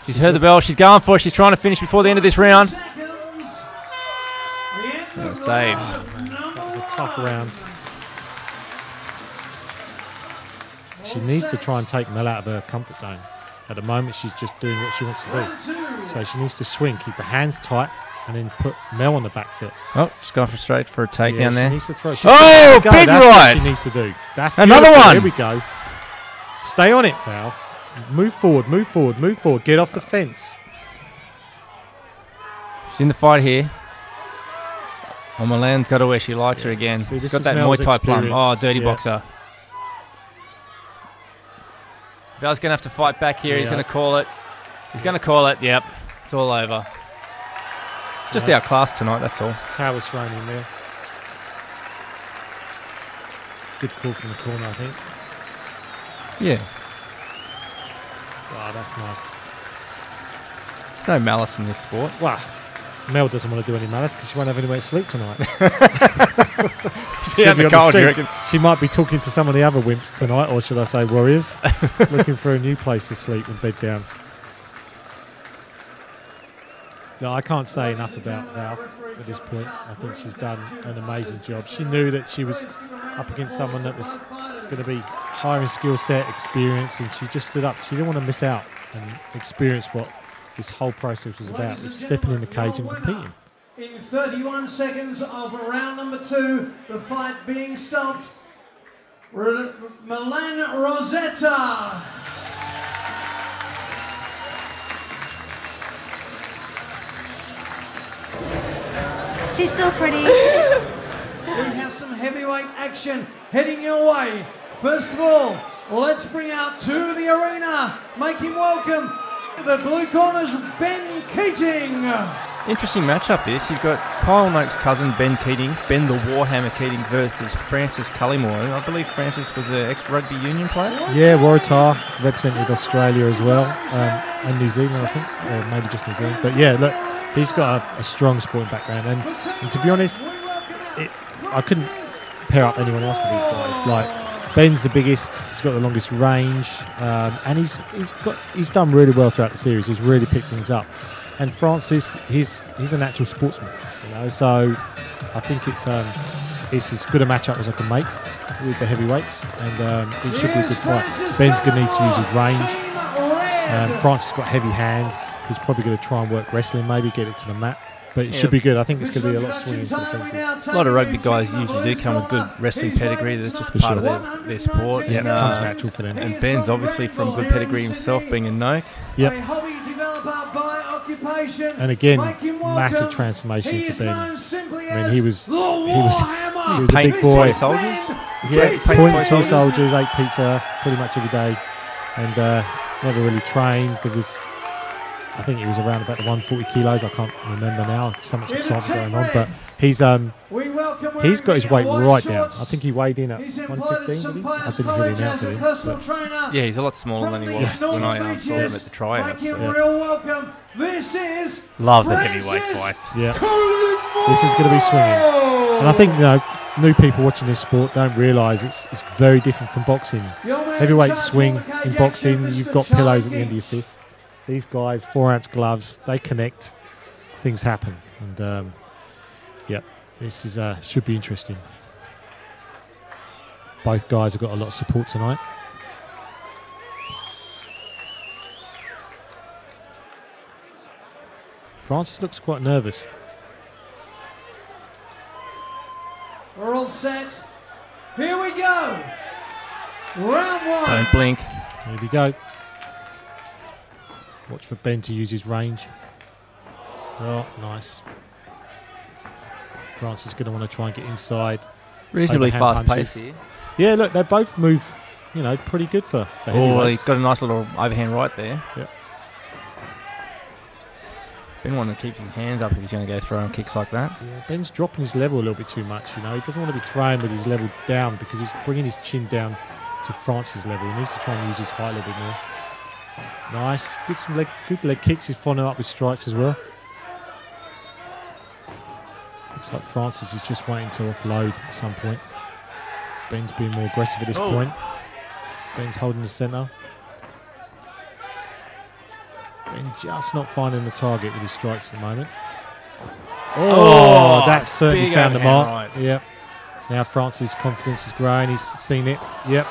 She's heard the bell. She's going for it. She's trying to finish before the end of this round. And saves. That was a tough round. She needs to try and take Mel out of her comfort zone. At the moment, she's just doing what she wants to do. So she needs to swing, keep her hands tight, and then put Mel on the back foot. Oh, just going for straight for a takedown Yeah, she there. needs to throw. She's Oh, go. big That's what right. she needs to do. That's Another one. Here we go. Stay on it, Val. Move forward, move forward, move forward. Get off the fence. She's in the fight here. Oh, Milan's got her where she likes her again. See, She's got that Mel's Muay Thai plum. Oh, dirty Yeah. boxer. Val's going to have to fight back here. He's going to call it. He's going to call it. Yep. It's all over. Just Yeah. outclassed tonight, that's all. Towers thrown in there. Good call from the corner, I think. Yeah. Oh, that's nice. There's no malice in this sport. Wow. Mel doesn't want to do any malice because she won't have anywhere to sleep tonight. [laughs] [laughs] Be She'll out in the on cold, you She might be talking to some of the other wimps tonight, or should I say warriors, [laughs] looking for a new place to sleep and bed down. No, I can't say enough about Val at this point. I think she's done an amazing job. She knew that she was up against someone that was going to be higher in skill set, experience, and she just stood up. She didn't want to miss out and experience what this whole process was about. It's stepping in the cage and competing. In 31 seconds of round number two, the fight being stopped. R- Milan Rosetta. She's still pretty. [laughs] we have some heavyweight action heading your way. First of all, let's bring out to the arena, Make him welcome the blue corners, Ben Keating. Interesting matchup this. You've got Kyle Noke's cousin Ben Keating, Ben the Warhammer Keating versus Francis Cullimore. I believe Francis was an ex-rugby union player. Yeah, Waratah represented Australia as well, um, and New Zealand, I think, or maybe just New Zealand. But yeah, look, he's got a, a strong sporting background, and, and to be honest, it, I couldn't pair up anyone else with these guys. Like Ben's the biggest, he's got the longest range, um, and he's he's got he's done really well throughout the series. He's really picked things up. And Francis, he's he's a natural sportsman, you know. So I think it's um, it's as good a matchup as I can make with the heavyweights, and um, it should be a good fight. Ben's going to need to use his range. Um, Francis got heavy hands. He's probably going to try and work wrestling, maybe get it to the mat. But it Yeah. should be good. I think it's going to be a lot of swinging for the fences. A lot of rugby guys usually do come with good wrestling pedigree. That's just For part sure. of their, their sport. Yeah, and, it comes uh, natural for them. And Ben's obviously from good pedigree himself, being a Noke. Yep. A hobby developer by occupation. And again, massive transformation for Ben. I mean, he was he the was he was a big boy. soldiers? Yeah, Paint point toy toy soldiers? soldiers, ate pizza pretty much every day, and uh, never really trained. There was, I think he was around about the 140 kilos. I can't remember now. So much excitement going on, but he's um he's got his weight right down. I think he weighed in at He's 115. St. Did he? I Pius didn't hear College the as a personal trainer. Yeah, he's a lot smaller than he From was the when I um, Northern saw him at the tryouts. Make him so- real welcome. This is Love the heavyweight fights. Yeah. This is going to be swinging. And I think, you know, new people watching this sport don't realise it's, it's very different from boxing. Your man in Heavyweight swing of the cage in boxing, you've got pillows at the end of your Giggs. Fists. These guys, four ounce gloves, they connect, things happen. And, um, yep, this is uh, should be interesting. Both guys have got a lot of support tonight. Francis looks quite nervous. We're all set. Here we go. Round one. Don't blink. Here we go. Watch for Ben to use his range. Oh, nice. France is going to want to try and get inside. Reasonably fast punches. pace here. Yeah, look, they both move, you know, pretty good for, for Oh, he's got a nice little overhand right there. Yep. Ben wanting to keep his hands up if he's going to go throwing kicks like that. Yeah, Ben's dropping his level a little bit too much. You know, he doesn't want to be throwing with his level down because he's bringing his chin down to France's level. He needs to try and use his height a little bit more. Nice. Good some leg good leg kicks. He's following up with strikes as well. Looks like Francis is just waiting to offload at some point. Ben's being more aggressive at this Oh. point. Ben's holding the centre. Ben just not finding the target with his strikes at the moment. Oh, Oh, that certainly found the mark. right. Yep. Now Francis' confidence is growing. He's seen it. Yep.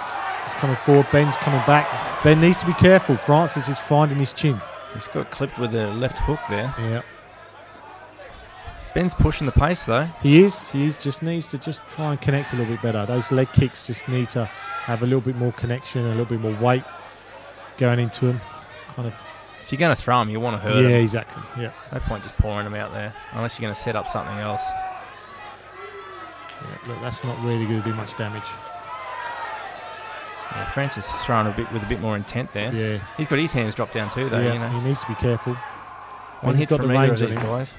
He's coming forward. Ben's coming back. Ben needs to be careful. Francis is finding his chin. He's got clipped with a left hook there. Yep. Ben's pushing the pace though. He is. He is- just needs to just try and connect a little bit better. Those leg kicks just need to have a little bit more connection, a little bit more weight going into him. Kind of. If you're going to throw him, you want to hurt Yeah, him. exactly. Yeah. No point just pouring him out there unless you're going to set up something else. yeah. Look, that's not really going to do much damage. Yeah, Francis is throwing a bit with a bit more intent there. Yeah. He's got his hands dropped down too, though. yeah, You know, he needs to be careful. one Ben's hit got from the either range of on these him. guys.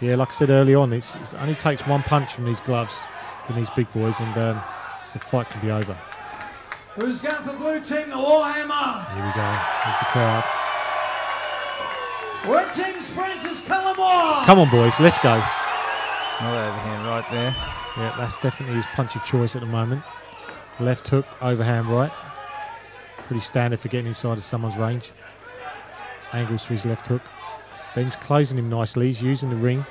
Yeah, like I said early on, it's, it only takes one punch from these gloves, from these big boys, and um, the fight can be over. Who's going for blue team? The Warhammer. Here we go. There's the crowd. Red team's Francis Cullimore. Come on, boys, let's go. Another overhand right there. Yeah, that's definitely his punch of choice at the moment. Left hook, overhand right. Pretty standard for getting inside of someone's range. Angles for his left hook. Ben's closing him nicely. He's using the ring.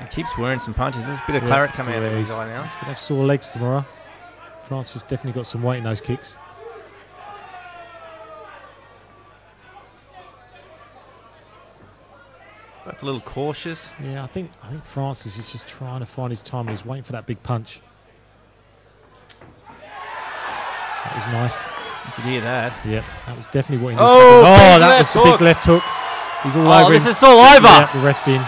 He keeps wearing some punches. There's a bit of Yeah, claret coming out yeah, of his eye now. He's going to have sore legs tomorrow. Francis definitely got some weight in those kicks. Both a little cautious. Yeah, I think I think Francis is just trying to find his time. He's waiting for that big punch. That was nice. You could hear that. Yep, that was definitely what he Oh, needs to Oh, that left was the big left hook. He's all Oh, over this him. is all over. Yeah, the ref's in.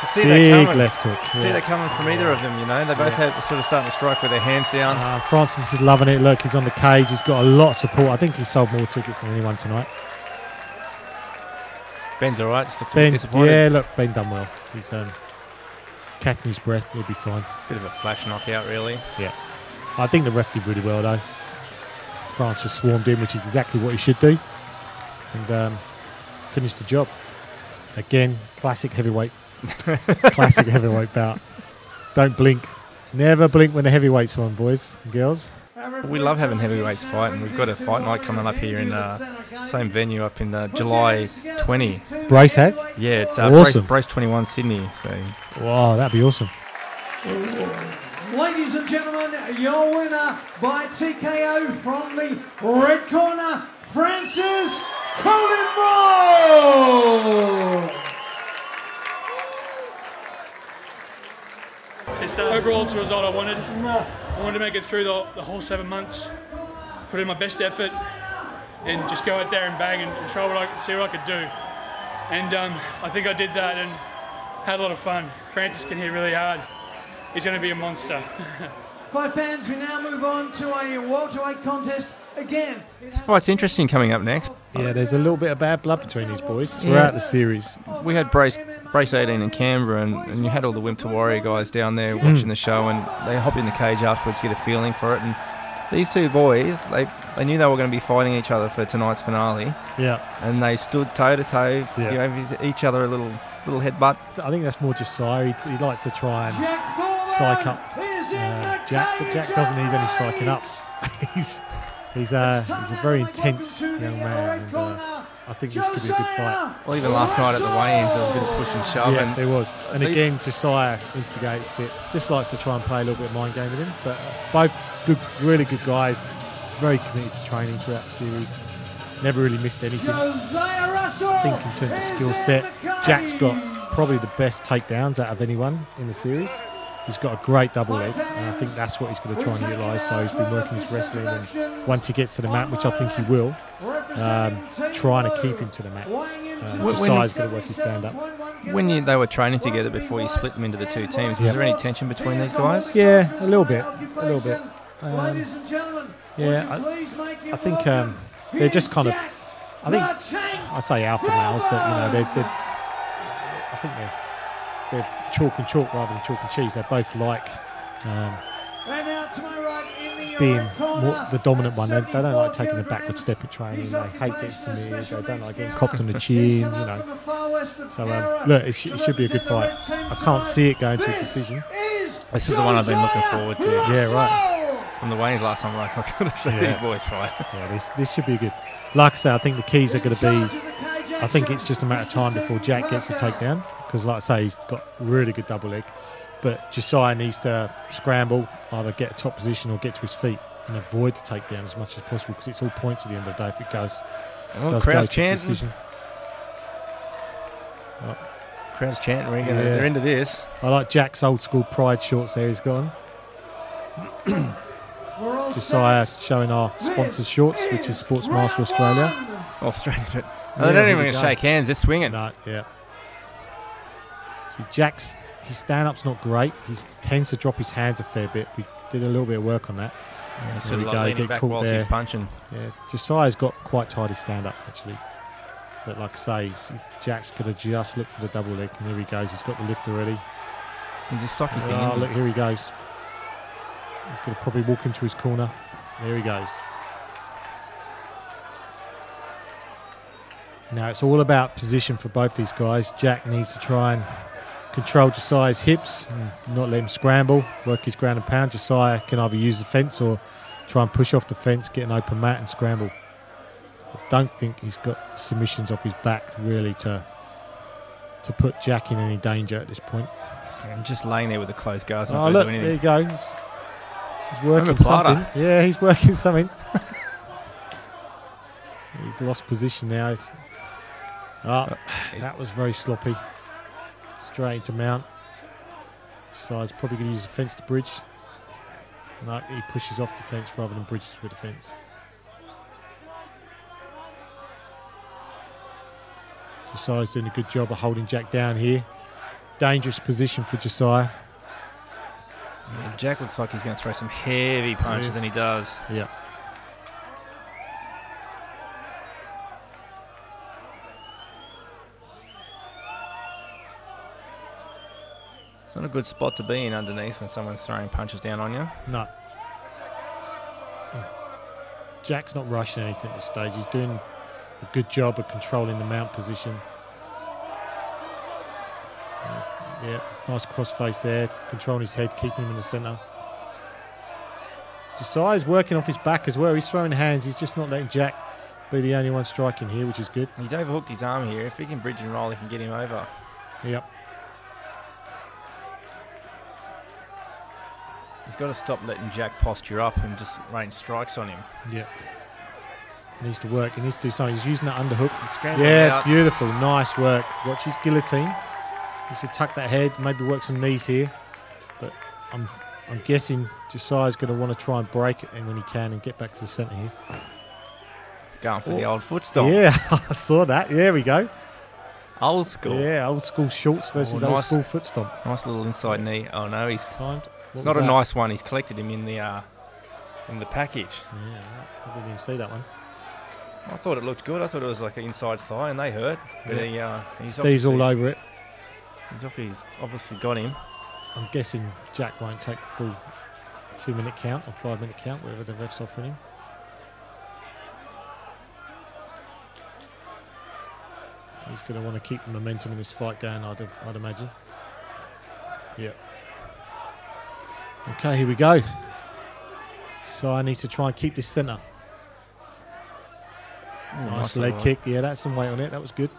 Could see Big that coming. left hook. See yeah. that coming from either of them. You know, they both Yeah. had sort of starting to strike with their hands down. Uh, Francis is loving it. Look, he's on the cage. He's got a lot of support. I think he sold more tickets than anyone tonight. Ben's all right. Just looks a bit Ben, disappointed. yeah, look, Ben done well. He's um, catching his breath. He'll be fine. Bit of a flash knockout, really. Yeah. I think the ref did really well, though. France Francis swarmed in, which is exactly what he should do, and um, finished the job. Again, classic heavyweight. [laughs] classic heavyweight bout. Don't blink. Never blink when the heavyweight's on, boys and girls. We love having heavyweights fight, and we've got a fight night coming up here in uh, same venue up in uh, July 20. Brace has? Yeah, it's uh, Awesome. Brace, Brace 21 Sydney. So Wow, that'd be awesome. Ladies and gentlemen, your winner by TKO from the red corner, Francis Collingwood. It's uh, overall, it's the result I wanted. I wanted to make it through the, the whole seven months, put in my best effort, and just go out there and bang and, and try what I see what I could do. And um, I think I did that and had a lot of fun. Francis can hit really hard. He's going to be a monster. [laughs] Five fans, we now move on to a welterweight contest again. this fight's interesting coming up next. Yeah, there's a little bit of bad blood between these boys throughout Yeah. the series. We had Brace Brace 18 in Canberra, and, and you had all the Wimp to Warrior guys down there Mm. watching the show, and they hop in the cage afterwards to get a feeling for it. And these two boys, they they knew they were going to be fighting each other for tonight's finale. Yeah. And they stood toe to toe, Yeah. gave each other a little little headbutt. I think that's more Josiah. He, he likes to try and psych up uh, Jack, but Jack doesn't need any psyching up. [laughs] he's he's uh, he's a very intense young man, and uh, I think this could be a good fight. Well, even last night at the weigh-ins, there was a bit of push and shove. Yeah, and there was. And again, Josiah instigates it. Just likes to try and play a little bit of mind game with him. But uh, both good, really good guys. Very committed to training throughout the series. Never really missed anything. I think in terms of skill set, Jack's got probably the best takedowns out of anyone in the series. He's got a great double leg, and I think that's what he's going to try and utilise. So he's been working his wrestling, and once he gets to the mat, which I think he will, um, trying to keep him to the mat. Uh, When- Josiah's going to work his stand up. When you, they were training together before you split them into the two teams, was Yeah. there any tension between these guys? Yeah, a little bit, a little bit. Um, Ladies and gentlemen, yeah, I, I think um, they're just kind of, I think I'd say alpha males, but you know, they're, they're I think they're they're chalk and chalk rather than chalk and cheese. They're both like. Um, And now to my right in the being more, the dominant one. They, they don't like taking a backward step at training. They hate getting submitted. They don't like getting copped on the chin. You know. So um, look, it, sh- it should be a good fight. I can't see it going to a decision. This is the one I've been looking forward to. Yeah, right. From the Wayne's last time, like, [laughs] I've got to see Yeah. these boys fight. Yeah, this this should be good. Like I say, I think the keys are going to be. I think it's just a matter of time before Jack gets the takedown because, like I say, he's got really good double leg. But Josiah needs to scramble, either get a top position or get to his feet and avoid the takedown as much as possible because it's all points at the end of the day if it goes. Oh, does go crowd's to chanting. decision. Oh. Crowd's chanting. They're, Yeah. they're into this. I like Jack's old school pride shorts there he's got on. [clears throat] Josiah showing our sponsors shorts, which is Sportsmaster Australia. Oh, straight into. Yeah, they don't even we go. shake hands. They're swinging. No, yeah. See, Jack's his stand up's not great. He tends to drop his hands a fair bit. We did a little bit of work on that. Yeah, There we go, get back caught there. punching. Yeah, Josiah's got quite tidy stand up actually. But like I say, Jack's got to just look for the double leg, and here he goes. He's got the lift already. He's a stocky ah, thing. Oh, look, here he goes. He's going to probably walk into his corner. There he goes. Now it's all about position for both these guys. Jack needs to try and control Josiah's hips and not let him scramble, work his ground and pound. Josiah can either use the fence or try and push off the fence, get an open mat and scramble. I don't think he's got submissions off his back really to to put Jack in any danger at this point. And just laying there with a closed guard. Oh, look, there you go. He's, working something. Yeah, he's working something. [laughs] he's lost position now. He's, oh, that was very sloppy. Straight into mount. So he's probably going to use the fence to bridge. No, he pushes off the fence rather than bridges with the fence. Josiah's doing a good job of holding Jack down here. Dangerous position for Josiah. Jack looks like he's going to throw some heavy punches, Yeah. and he does. Yeah. It's not a good spot to be in underneath when someone's throwing punches down on you. No. Jack's not rushing anything at this stage. He's doing a good job of controlling the mount position. Yeah, nice cross face there, controlling his head, keeping him in the centre. Josiah's working off his back as well. He's throwing hands. He's just not letting Jack be the only one striking here, which is good. He's overhooked his arm here. If he can bridge and roll, he can get him over. Yep. He's got to stop letting Jack posture up and just rain strikes on him. Yep. Needs to work. He needs to do something. He's using that underhook. Yeah, out. beautiful. Nice work. Watch his guillotine. He should tuck that head, maybe work some knees here. But I'm I'm guessing Josiah's going to want to try and break it and when he can and get back to the centre here. Going for the Oh. old foot stomp. Yeah, [laughs] I saw that. There we go. Old school. Yeah, old school shorts versus Oh, old school foot stomp. Nice little inside knee. Oh no, he's timed. It's not was a nice one. He's collected him in the uh, in the package. Yeah, I didn't even see that one. I thought it looked good. I thought it was like an inside thigh, and they hurt. But Yeah. he, uh, he's Steve's all over it. He's obviously, got him. I'm guessing Jack won't take the full two minute count or five minute count, whatever the ref's offering him. He's going to want to keep the momentum in this fight going, I'd, I'd imagine. Yep. Okay, here we go. So I need to try and keep this centre. Ooh, nice, nice leg kick. Yeah, that's some weight on it. That was good.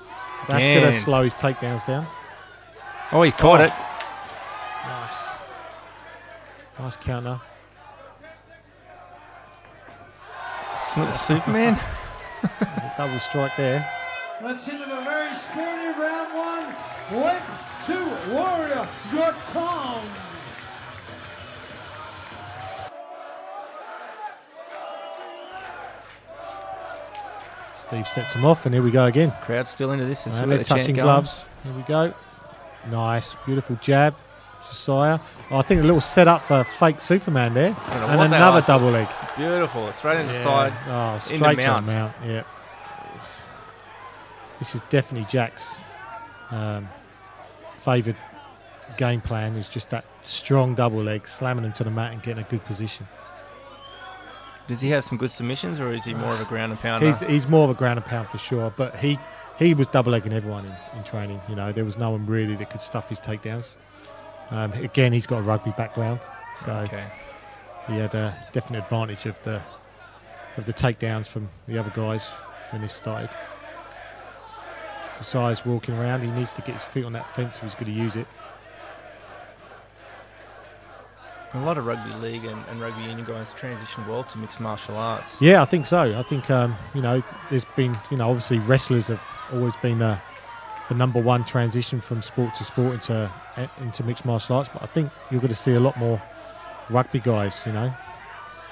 That's going to slow his takedowns down. Oh, he's caught Oh. it. Nice. Nice counter. It's not Superman. [laughs] There's a double strike there. Let's into a very sporty round one. Wimp to warrior.com. Steve sets him off, and here we go again. Crowd still into this. This is they're touching gloves. Here we go. Nice, beautiful jab. Josiah. Oh, I think a little setup for fake Superman there. I don't know And another double leg. Beautiful. Straight into Yeah. side. Oh, into straight to the mount. mount. Yeah. It's- this is definitely Jack's um, favoured game plan. Is just that strong double leg, slamming into the mat and getting a good position. Does he have some good submissions, or is he more of a ground and pounder? He's, he's more of a ground and pound for sure, but he he was double egging everyone in, in training. You know, there was no one really that could stuff his takedowns. Um, again, he's got a rugby background, so Okay. he had a definite advantage of the of the takedowns from the other guys when this started. Josiah's walking around. He needs to get his feet on that fence if he's going to use it. A lot of rugby league and, and rugby union guys transition well to mixed martial arts. Yeah, I think so. I think um, you know, there's been you know, obviously wrestlers have always been the, the number one transition from sport to sport into into mixed martial arts. But I think you're going to see a lot more rugby guys. You know,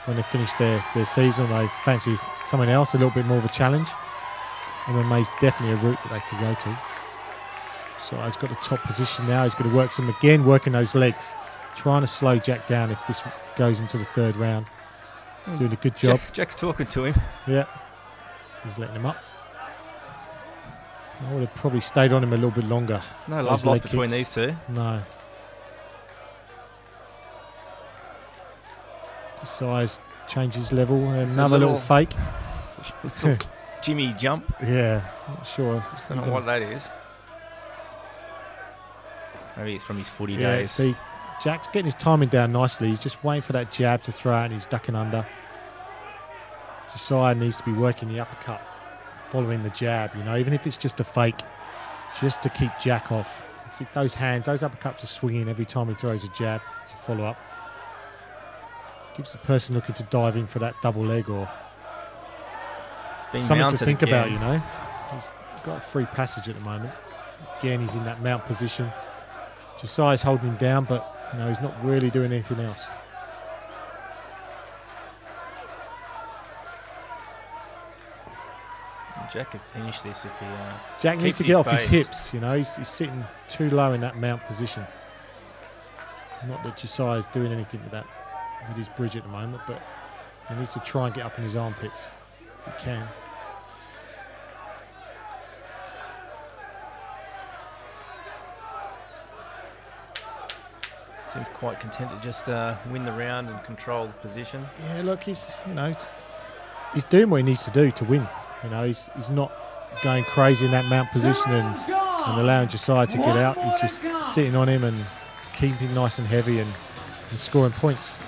when they finish their, their season, they fancy something else, a little bit more of a challenge. And MMA's definitely a route that they could go to. So he's got the top position now. He's going to work some again, working those legs, trying to slow Jack down if this goes into the third round. Hmm. Doing a good job. Jack, Jack's talking to him. Yeah. He's letting him up. I would have probably stayed on him a little bit longer. No love lost between these two. No. Size changes level. It's Another little, little- fake. little [laughs] Jimmy jump. Yeah, not sure. if- Don't know what that is. Maybe it's from his footy Yeah, days. see, Jack's getting his timing down nicely. He's just waiting for that jab to throw out and he's ducking under. Josiah needs to be working the uppercut, following the jab, you know, even if it's just a fake, just to keep Jack off. If it, those hands, those uppercuts are swinging every time he throws a jab to follow up. Gives the person looking to dive in for that double leg or something to think about, you know. He's got a free passage at the moment. Again, he's in that mount position. Josiah's holding him down, but you know he's not really doing anything else. Jack could finish this if he. Uh, Jack needs to get off his hips. You know, he's, he's sitting too low in that mount position. Not that Josiah's doing anything with that with his bridge at the moment, but he needs to try and get up in his armpits. He can. Seems quite content to just uh, win the round and control the position. Yeah, look, he's you know he's, he's doing what he needs to do to win. You know, he's he's not going crazy in that mount position and, and allowing Josiah to get out. He's just sitting on him and keeping him nice and heavy and, and scoring points.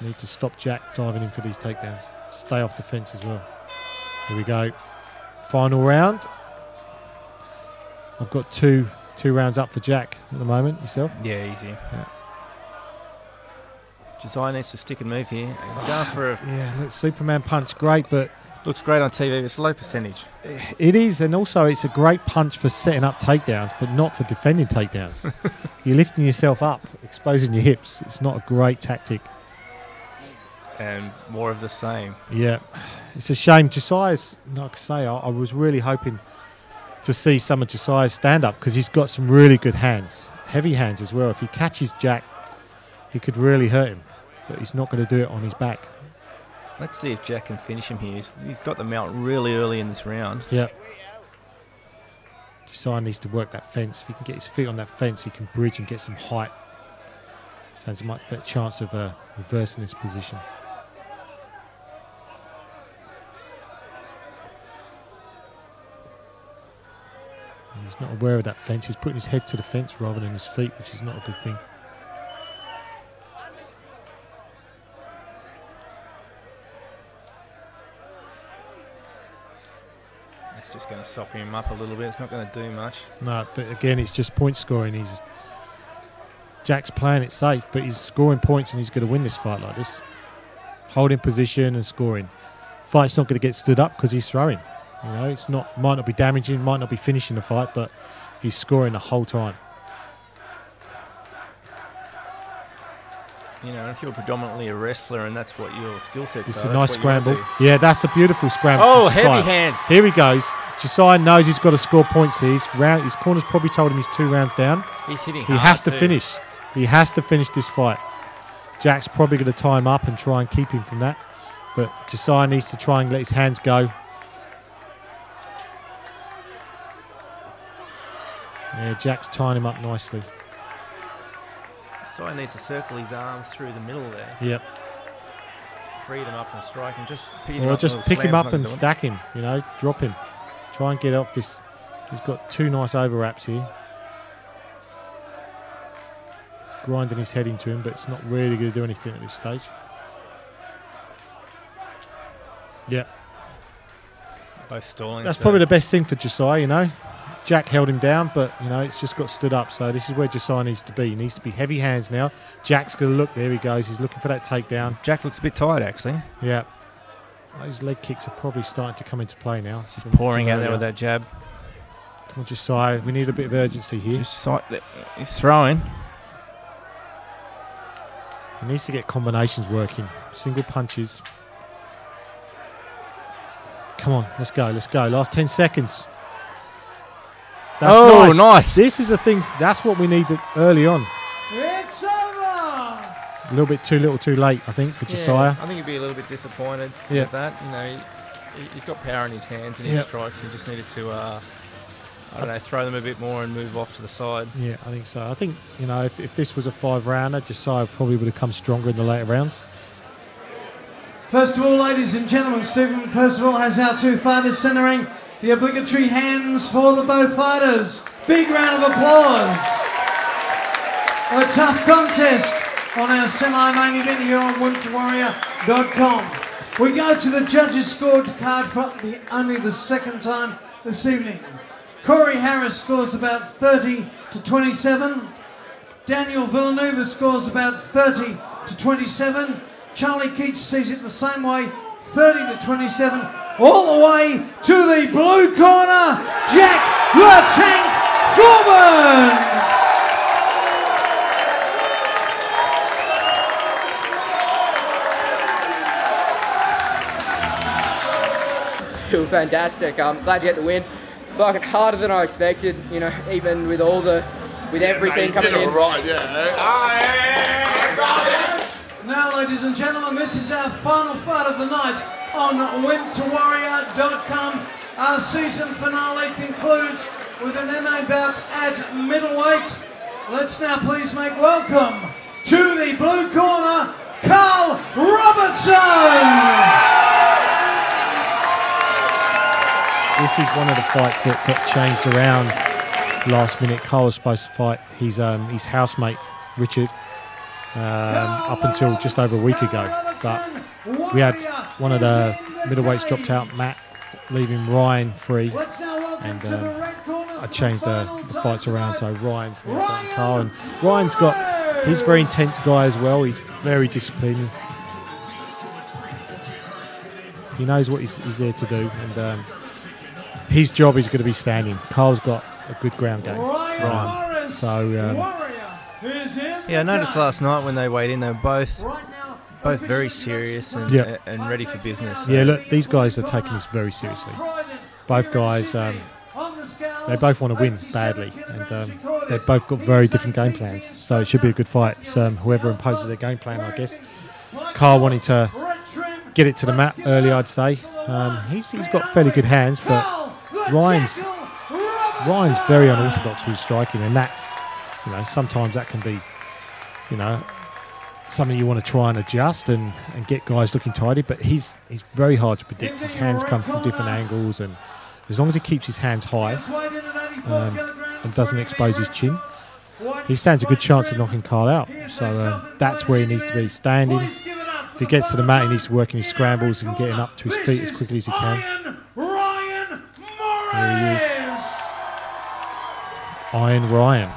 Need to stop Jack diving in for these takedowns. Stay off the fence as well. Here we go. Final round. I've got two two rounds up for Jack at the moment. Yourself? Yeah, easy. Yeah. Josiah needs to stick and move here. He's going for a. [sighs] Yeah, look, Superman punch, great, but Looks great on TV. but It's a low percentage. It is, and also it's a great punch for setting up takedowns, but not for defending takedowns. [laughs] You're lifting yourself up, exposing your hips. It's not a great tactic. And more of the same. Yeah, it's a shame. Josiah's, like I say, I, I was really hoping to see some of Josiah's stand up because he's got some really good hands, heavy hands as well. If he catches Jack, he could really hurt him, but he's not going to do it on his back. Let's see if Jack can finish him here. He's, he's got the mount really early in this round. Yeah. Josiah needs to work that fence. If he can get his feet on that fence, he can bridge and get some height. So there's a much better chance of uh, reversing his position. He's not aware of that fence. He's putting his head to the fence rather than his feet, which is not a good thing. Just going to soften him up a little bit. It's not going to do much. No, but again, it's just point scoring. He's Jack's playing it safe, but he's scoring points and he's going to win this fight like this. Holding position and scoring. Fight's not going to get stood up because he's throwing. You know, it's not might not be damaging, might not be finishing the fight, but he's scoring the whole time. You know, if you're predominantly a wrestler and that's what your skill set is, It's a nice scramble. Yeah, that's a beautiful scramble. Oh, heavy hands. Here he goes. Josiah knows he's got to score points here. He's round, his corner's probably told him he's two rounds down. He's hitting He has to too. finish. He has to finish this fight. Jack's probably going to tie him up and try and keep him from that. But Josiah needs to try and let his hands go. Yeah, Jack's tying him up nicely. He needs to circle his arms through the middle there. Yep. free them up and strike and just pick him Or up. just and pick him up and gonna do it. stack him, you know, drop him. Try and get off this. He's got two nice overwraps here. Grinding his head into him, but it's not really going to do anything at this stage. Yeah. Both stalling. That's so- probably the best thing for Josiah, you know. Jack held him down, but you know it's just got stood up. So this is where Josiah needs to be. He needs to be heavy hands now. Jack's going to look. There he goes. He's looking for that takedown. Jack looks a bit tired actually. Yeah. Those leg kicks are probably starting to come into play now. From- pouring out there with that jab. Come on, Josiah. We need a bit of urgency here. Sight he's throwing. He needs to get combinations working. Single punches. Come on, let's go, let's go. Last 10 seconds. Oh, nice. This is the thing, that's what we needed early on. It's over. A little bit too little too late, I think, for Josiah. I think he'd be a little bit disappointed Yeah. with that. You know, he, he's got power in his hands and Yeah. his strikes. He just needed to, uh, I don't know, throw them a bit more and move off to the side. Yeah, I think so. I think, you know, if, if this was a five rounder, Josiah probably would have come stronger in the later rounds. First of all, ladies and gentlemen, Stephen Percival has our two fighters centering the obligatory hands for the both fighters. Big round of applause. A tough contest on our semi-main event here on WimpToWarrior.com. We go to the judges' scored card for the, only the second time this evening. Corey Harris scores about 30 to 27. Daniel Villanueva scores about 30 to 27. Charlie Keach sees it the same way, 30 to 27. All the way to the blue corner, Jack the Tank Foreman. Feel fantastic. I'm glad to get the win. Fucking harder than I expected. You know, even with all the, with everything coming in. Right, yeah. Now, ladies and gentlemen, this is our final fight of the night on WimpToWarrior.com. Our season finale concludes with an MA bout at middleweight. Let's now please make welcome to the blue corner, Carl Robertson. This is one of the fights that got changed around last minute. Carl was supposed to fight his um, his housemate Richard um, up until just over a week ago, but we had one of the middleweights dropped out, Matt, leaving Ryan free, and um, I changed the, the fights around. So Ryan's now fighting Carl, and Ryan's got he's a very intense guy as well. He's very disciplined. He knows what he's, he's there to do, and um, his job is going to be standing. Carl's got a good ground game. Ryan. So um, Yeah, I noticed last night when they weighed in, they were both both very serious and, Yeah. and ready for business. yeah, look, these guys are taking this very seriously. Both guys, um, they both want to win badly, and um, they've both got very different game plans. So it should be a good fight. It's, um, whoever imposes their game plan, I guess. Carl wanting to get it to the mat early, I'd say. Um, he's, he's got fairly good hands, but Ryan's Ryan's very unorthodox with striking, and that's you know sometimes that can be you know something you want to try and adjust and, and get guys looking tidy. But he's he's very hard to predict. His hands come from different angles, and as long as he keeps his hands high um, and doesn't expose his chin, he stands a good chance of knocking Carl out. So um, that's where he needs to be standing. If he gets to the mat, he needs to work in his scrambles and getting up to his feet as quickly as he can. There he is. Iron Ryan.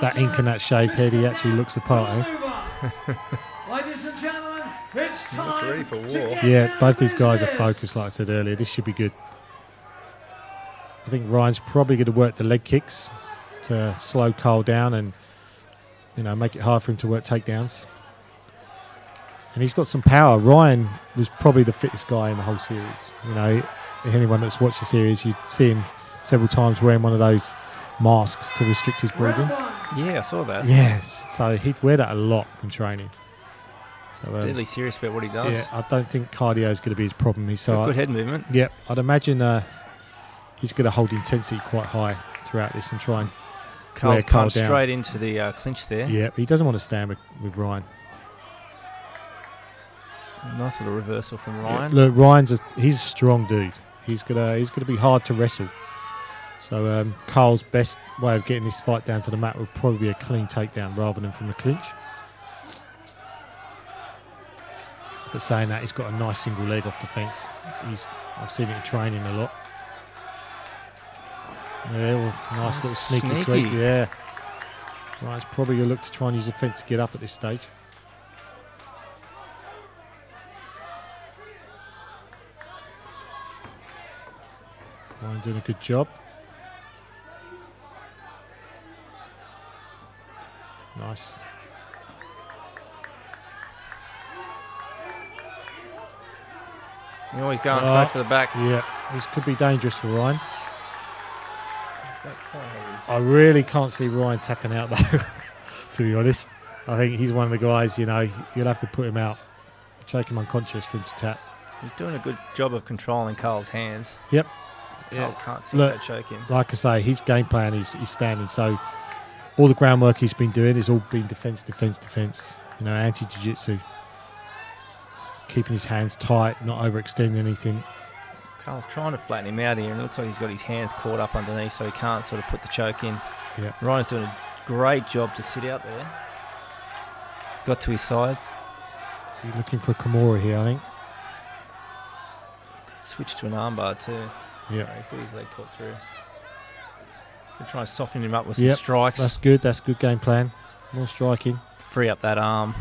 That ink and that shaved head, he actually looks the part, eh? [laughs] Ladies and gentlemen, it's time ready for to war. get Yeah, both to these guys are focused, like I said earlier. This should be good. I think Ryan's probably going to work the leg kicks to slow Carl down and, you know, make it hard for him to work takedowns. And he's got some power. Ryan was probably the fittest guy in the whole series. You know, anyone that's watched the series, you'd see him several times wearing one of those masks to restrict his breathing. Yeah, I saw that. Yes, so he'd wear that a lot in training. So, um, Deadly serious about what he does. yeah, I don't think cardio is going to be his problem. He's so Got I- good head movement. Yep, I'd imagine uh, he's going to hold intensity quite high throughout this and try and Carl's Carl down. straight into the uh, clinch there. Yeah, he doesn't want to stand with, with Ryan. Nice little reversal from Yeah, Ryan. Look, Ryan's a, he's a strong dude. He's gonna he's gonna be hard to wrestle. So um, Carl's best way of getting this fight down to the mat would probably be a clean takedown rather than from the clinch. But saying that, he's got a nice single leg off the fence. He's I've seen it in training a lot. Yeah, well, nice little sneaky, Sneaky. sweep. Yeah. Right, it's probably gonna look to try and use the fence to get up at this stage. Ryan doing a good job. Nice. You're always going Oh, ah, straight for the back. Yeah, this could be dangerous for Ryan. I really can't see Ryan tapping out [laughs] though, to be honest. I think he's one of the guys, you know, you'll have to put him out, choke him unconscious for him to tap. He's doing a good job of controlling Carl's hands. Yep. Carl can't see Look, that choke him. like I say, his game plan is, is standing. So all the groundwork he's been doing is all been defense, defense, defense. You know, anti jiu-jitsu. Keeping his hands tight, not overextending anything. Carl's trying to flatten him out here, and it looks like he's got his hands caught up underneath, so he can't sort of put the choke in. Yeah. Ryan's doing a great job to sit out there. He's got to his sides. He's looking for a Kimura here, I think. Switch to an armbar too. Yeah. He's got his leg caught through. So try and soften him up with some strikes. That's good. That's good game plan. More striking. Free up that arm.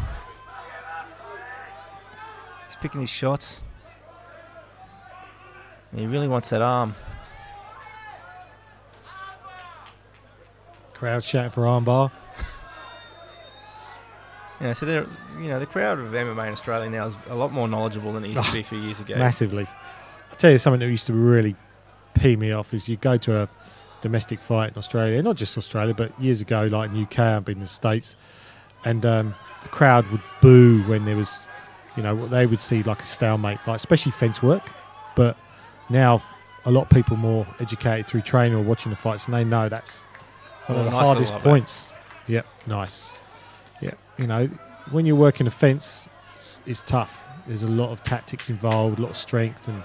He's picking his shots. He really wants that arm. Crowd shouting for armbar. [laughs] Yeah, so they're, you know, the crowd of MMA in Australia now is a lot more knowledgeable than it used to be a few years ago. [laughs] Massively. I'll tell you something that used to really pee me off is you go to a domestic fight in Australia, not just Australia, but years ago, like in UK, I've been in the States, and um, the crowd would boo when there was, you know, what they would see like a stalemate, like especially fence work. But now a lot of people more educated through training or watching the fights, and they know that's one Oh, of the nice hardest points. Yep, nice. Yep, you know, when you're working a fence, it's, it's tough. There's a lot of tactics involved, a lot of strength, and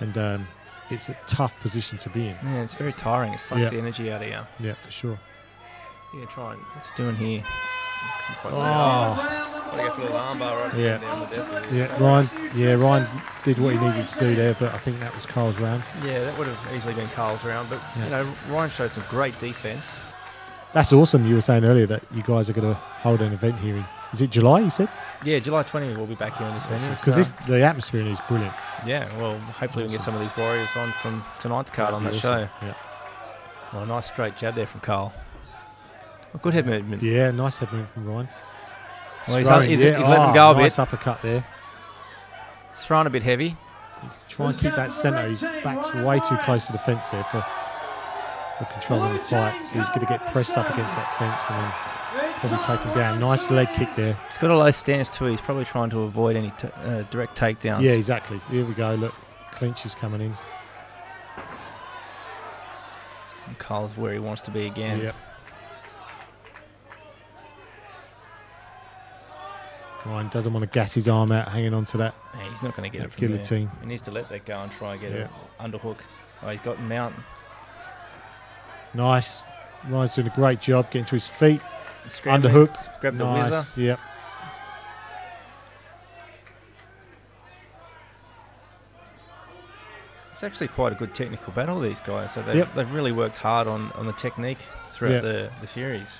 and um, it's a tough position to be in. Yeah, it's very tiring. It sucks Yeah. the energy out of you. Yeah, for sure. Yeah, try and what's he doing here? Oh. Gotta go a little armbar right Yeah, down the death. yeah, Ryan. Yeah, Ryan did what he needed to do there, but I think that was Carl's round. Yeah, that would have easily been Carl's round, but Yeah. you know, Ryan showed some great defense. That's awesome. You were saying earlier that you guys are going to hold an event here. In, is it July? You said Yeah, July 20 we'll be back here in this venue. because so- the atmosphere in here is brilliant. Yeah, well, hopefully we can get some of these warriors on from tonight's card on that That'd be show. awesome, Yeah. Well, a nice straight jab there from Carl. A good head movement. Yeah, nice head movement from Ryan. Well, he's, Throwing, he's, yeah, he's letting ah, go a nice bit. uppercut there. He's throwing a bit heavy. He's trying to keep that centre. His back's way too close to the fence there for for controlling the fight. So he's going to get pressed up against that fence and then probably take him down. Nice leg kick there. He's got a low stance too. He's probably trying to avoid any t- uh, direct takedowns. Yeah, exactly. Here we go. Look, clinch is coming in. And Carl's where he wants to be again. Yep. Ryan doesn't want to gas his arm out, hanging on to that. Yeah, he's not going to get it from guillotine. there. He needs to let that go and try and get Yeah. an underhook. Oh, he's got mount. Nice. Ryan's doing a great job getting to his feet. Scrambling, Underhook. grabbed the nice. whizzer. Yep. It's actually quite a good technical battle, these guys. So they've, Yep. they've really worked hard on, on the technique throughout Yep. the, the series.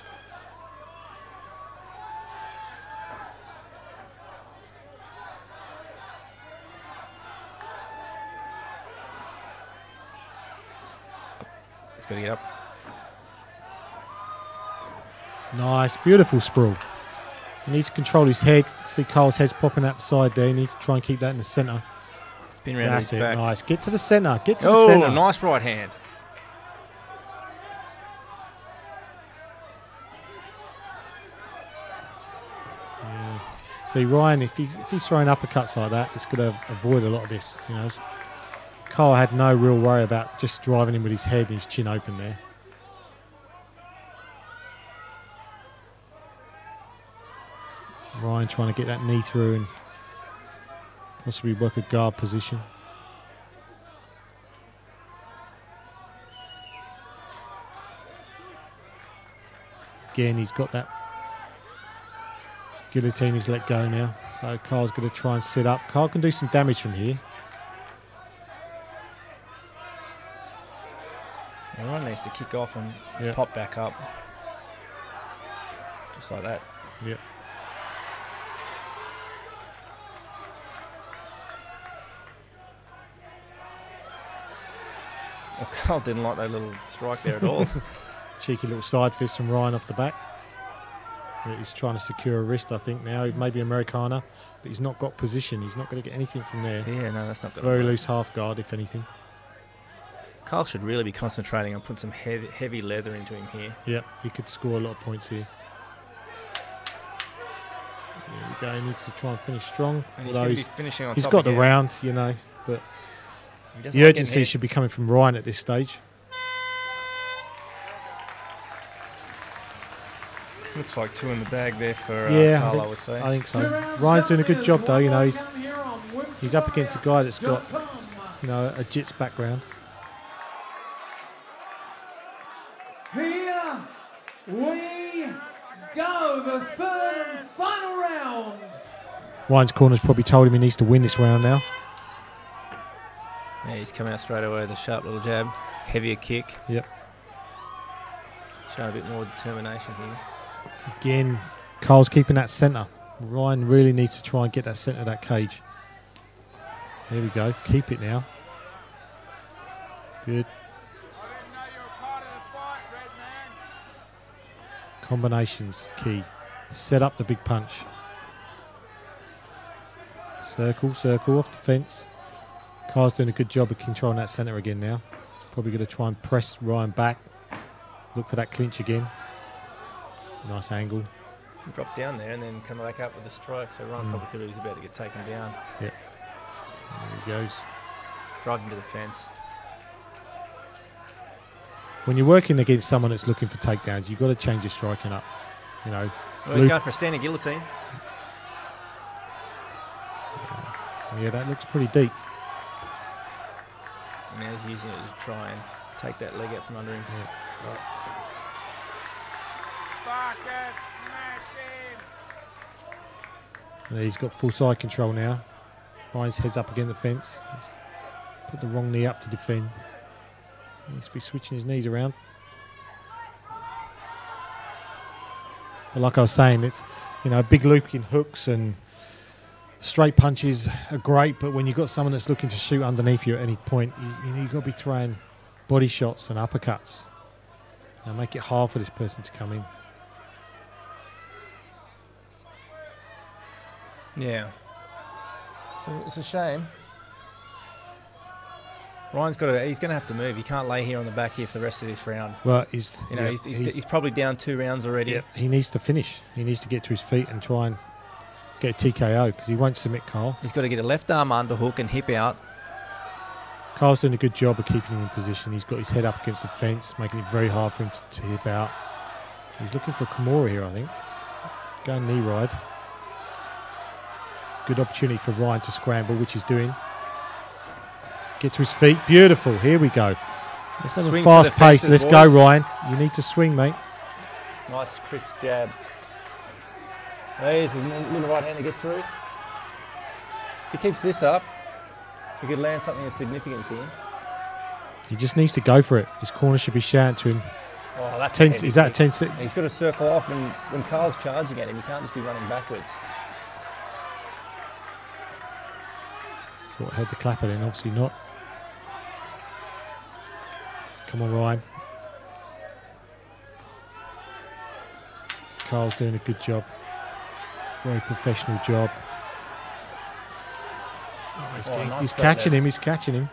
He's got to get up. Nice. Beautiful sprawl. He needs to control his head. See Carl's head's popping out the side there. He needs to try and keep that in the centre. Spin round That's his it. back. Nice. Get to the centre. Get to the Oh, centre. nice right hand. See Ryan, if he's if he's throwing uppercuts like that, it's going to avoid a lot of this. You know, Carl had no real worry about just driving him with his head and his chin open there. Ryan trying to get that knee through and possibly work a guard position. Again, he's got that guillotine he's let go now. So Carl's going to try and sit up. Carl can do some damage from here. Everyone needs to kick off and Yeah. pop back up. Just like that. Yep. Well, [laughs] Carl didn't like that little strike there at all. [laughs] Cheeky little side fist from Ryan off the back. He's trying to secure a wrist, I think, now. Maybe Americana, but he's not got position. He's not going to get anything from there. Yeah, no, that's not gonna Very loose half guard, if anything. Carl should really be concentrating on putting some heavy, heavy leather into him here. Yep, he could score a lot of points here. There we go. He needs to try and finish strong. And he's although gonna be finishing on He's got the round, you know, but the like urgency should be coming from Ryan at this stage. Looks like two in the bag there for uh, yeah, Carl, I, I, think, would say. I think so. Ryan's doing a good job though. You know, he's he's up against a guy that's got you know a jits background. Here we go, the third and final round. Ryan's corner's probably told him he needs to win this round now. Yeah, he's come out straight away with a sharp little jab, heavier kick. Yep. Showing a bit more determination here. Again, Carl's keeping that centre. Ryan really needs to try and get that centre of that cage. There we go. Keep it now. Good. Combinations key. Set up the big punch. Circle, circle off the fence. Carl's doing a good job of controlling that centre again now. Probably going to try and press Ryan back. Look for that clinch again. Nice angle. Drop down there and then come back up with a strike. So Ryan Mm. probably thought he was about to get taken down. Yep. There he goes. Drive him to the fence. When you're working against someone that's looking for takedowns, you've got to change your striking up. You know, Well, he's going for a standing guillotine. yeah, that looks pretty deep. And now he's using it to try and take that leg out from under him. And he's got full side control now. Ryan's heads up against the fence. He's put the wrong knee up to defend. He needs to be switching his knees around. But like I was saying, it's you know a big looking hooks and straight punches are great, but when you've got someone that's looking to shoot underneath you at any point, you, you you've got to be throwing body shots and uppercuts. Now make it hard for this person to come in. Yeah. So it's a shame. Ryan's got to. He's going to have to move. He can't lay here on the back here for the rest of this round. Well, he's You know, yeah, he's, he's, he's, probably down two rounds already. Yeah, he needs to finish. He needs to get to his feet and try and get a TKO because he won't submit Carl. He's got to get a left arm underhook and hip out. Carl's doing a good job of keeping him in position. He's got his head up against the fence, making it very hard for him to, to hip out. He's looking for a Kimura here, I think. Going knee ride. Good opportunity for Ryan to scramble, which he's doing. Get to his feet. Beautiful. Here we go. Let's have a Swing for the fast pace. Let's boys. go, Ryan. You need to swing, mate. Nice crisp jab. There's a little right hand that gets through. If he keeps this up, he could land something of significance here. He just needs to go for it. His corner should be shouting to him. Oh, that's Ten- is that kick. 10 sec- He's got to circle off when, when Carl's charging at him. He can't just be running backwards. Thought I had to clap it in, obviously not. Come on, Ryan. Carl's doing a good job. Very professional job. Oh, he's Oh, getting- nice he's catching legs. him, he's catching him.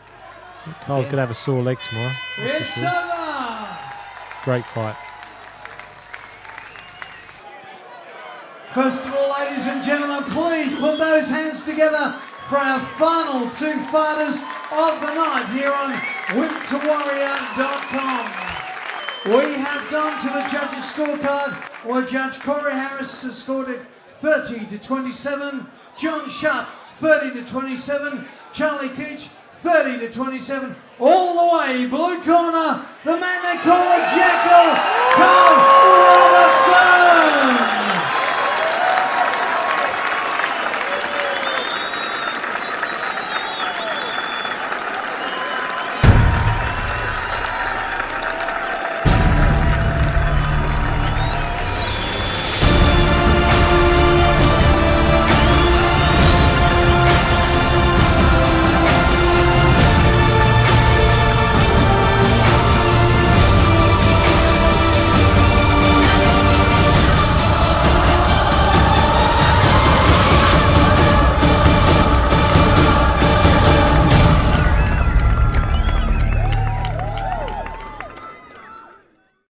Carl's Yeah. going to have a sore leg tomorrow. It's sure. over. Great fight. First of all, ladies and gentlemen, please put those hands together for our final two fighters of the night here on WimpToWarrior.com. We have gone to the judges' scorecard where Judge Corey Harris has scored it 30 to 27. John Sharp, 30 to 27. Charlie Keach, 30 to 27. All the way, blue corner, the man they call a jackal, Carl Robertson!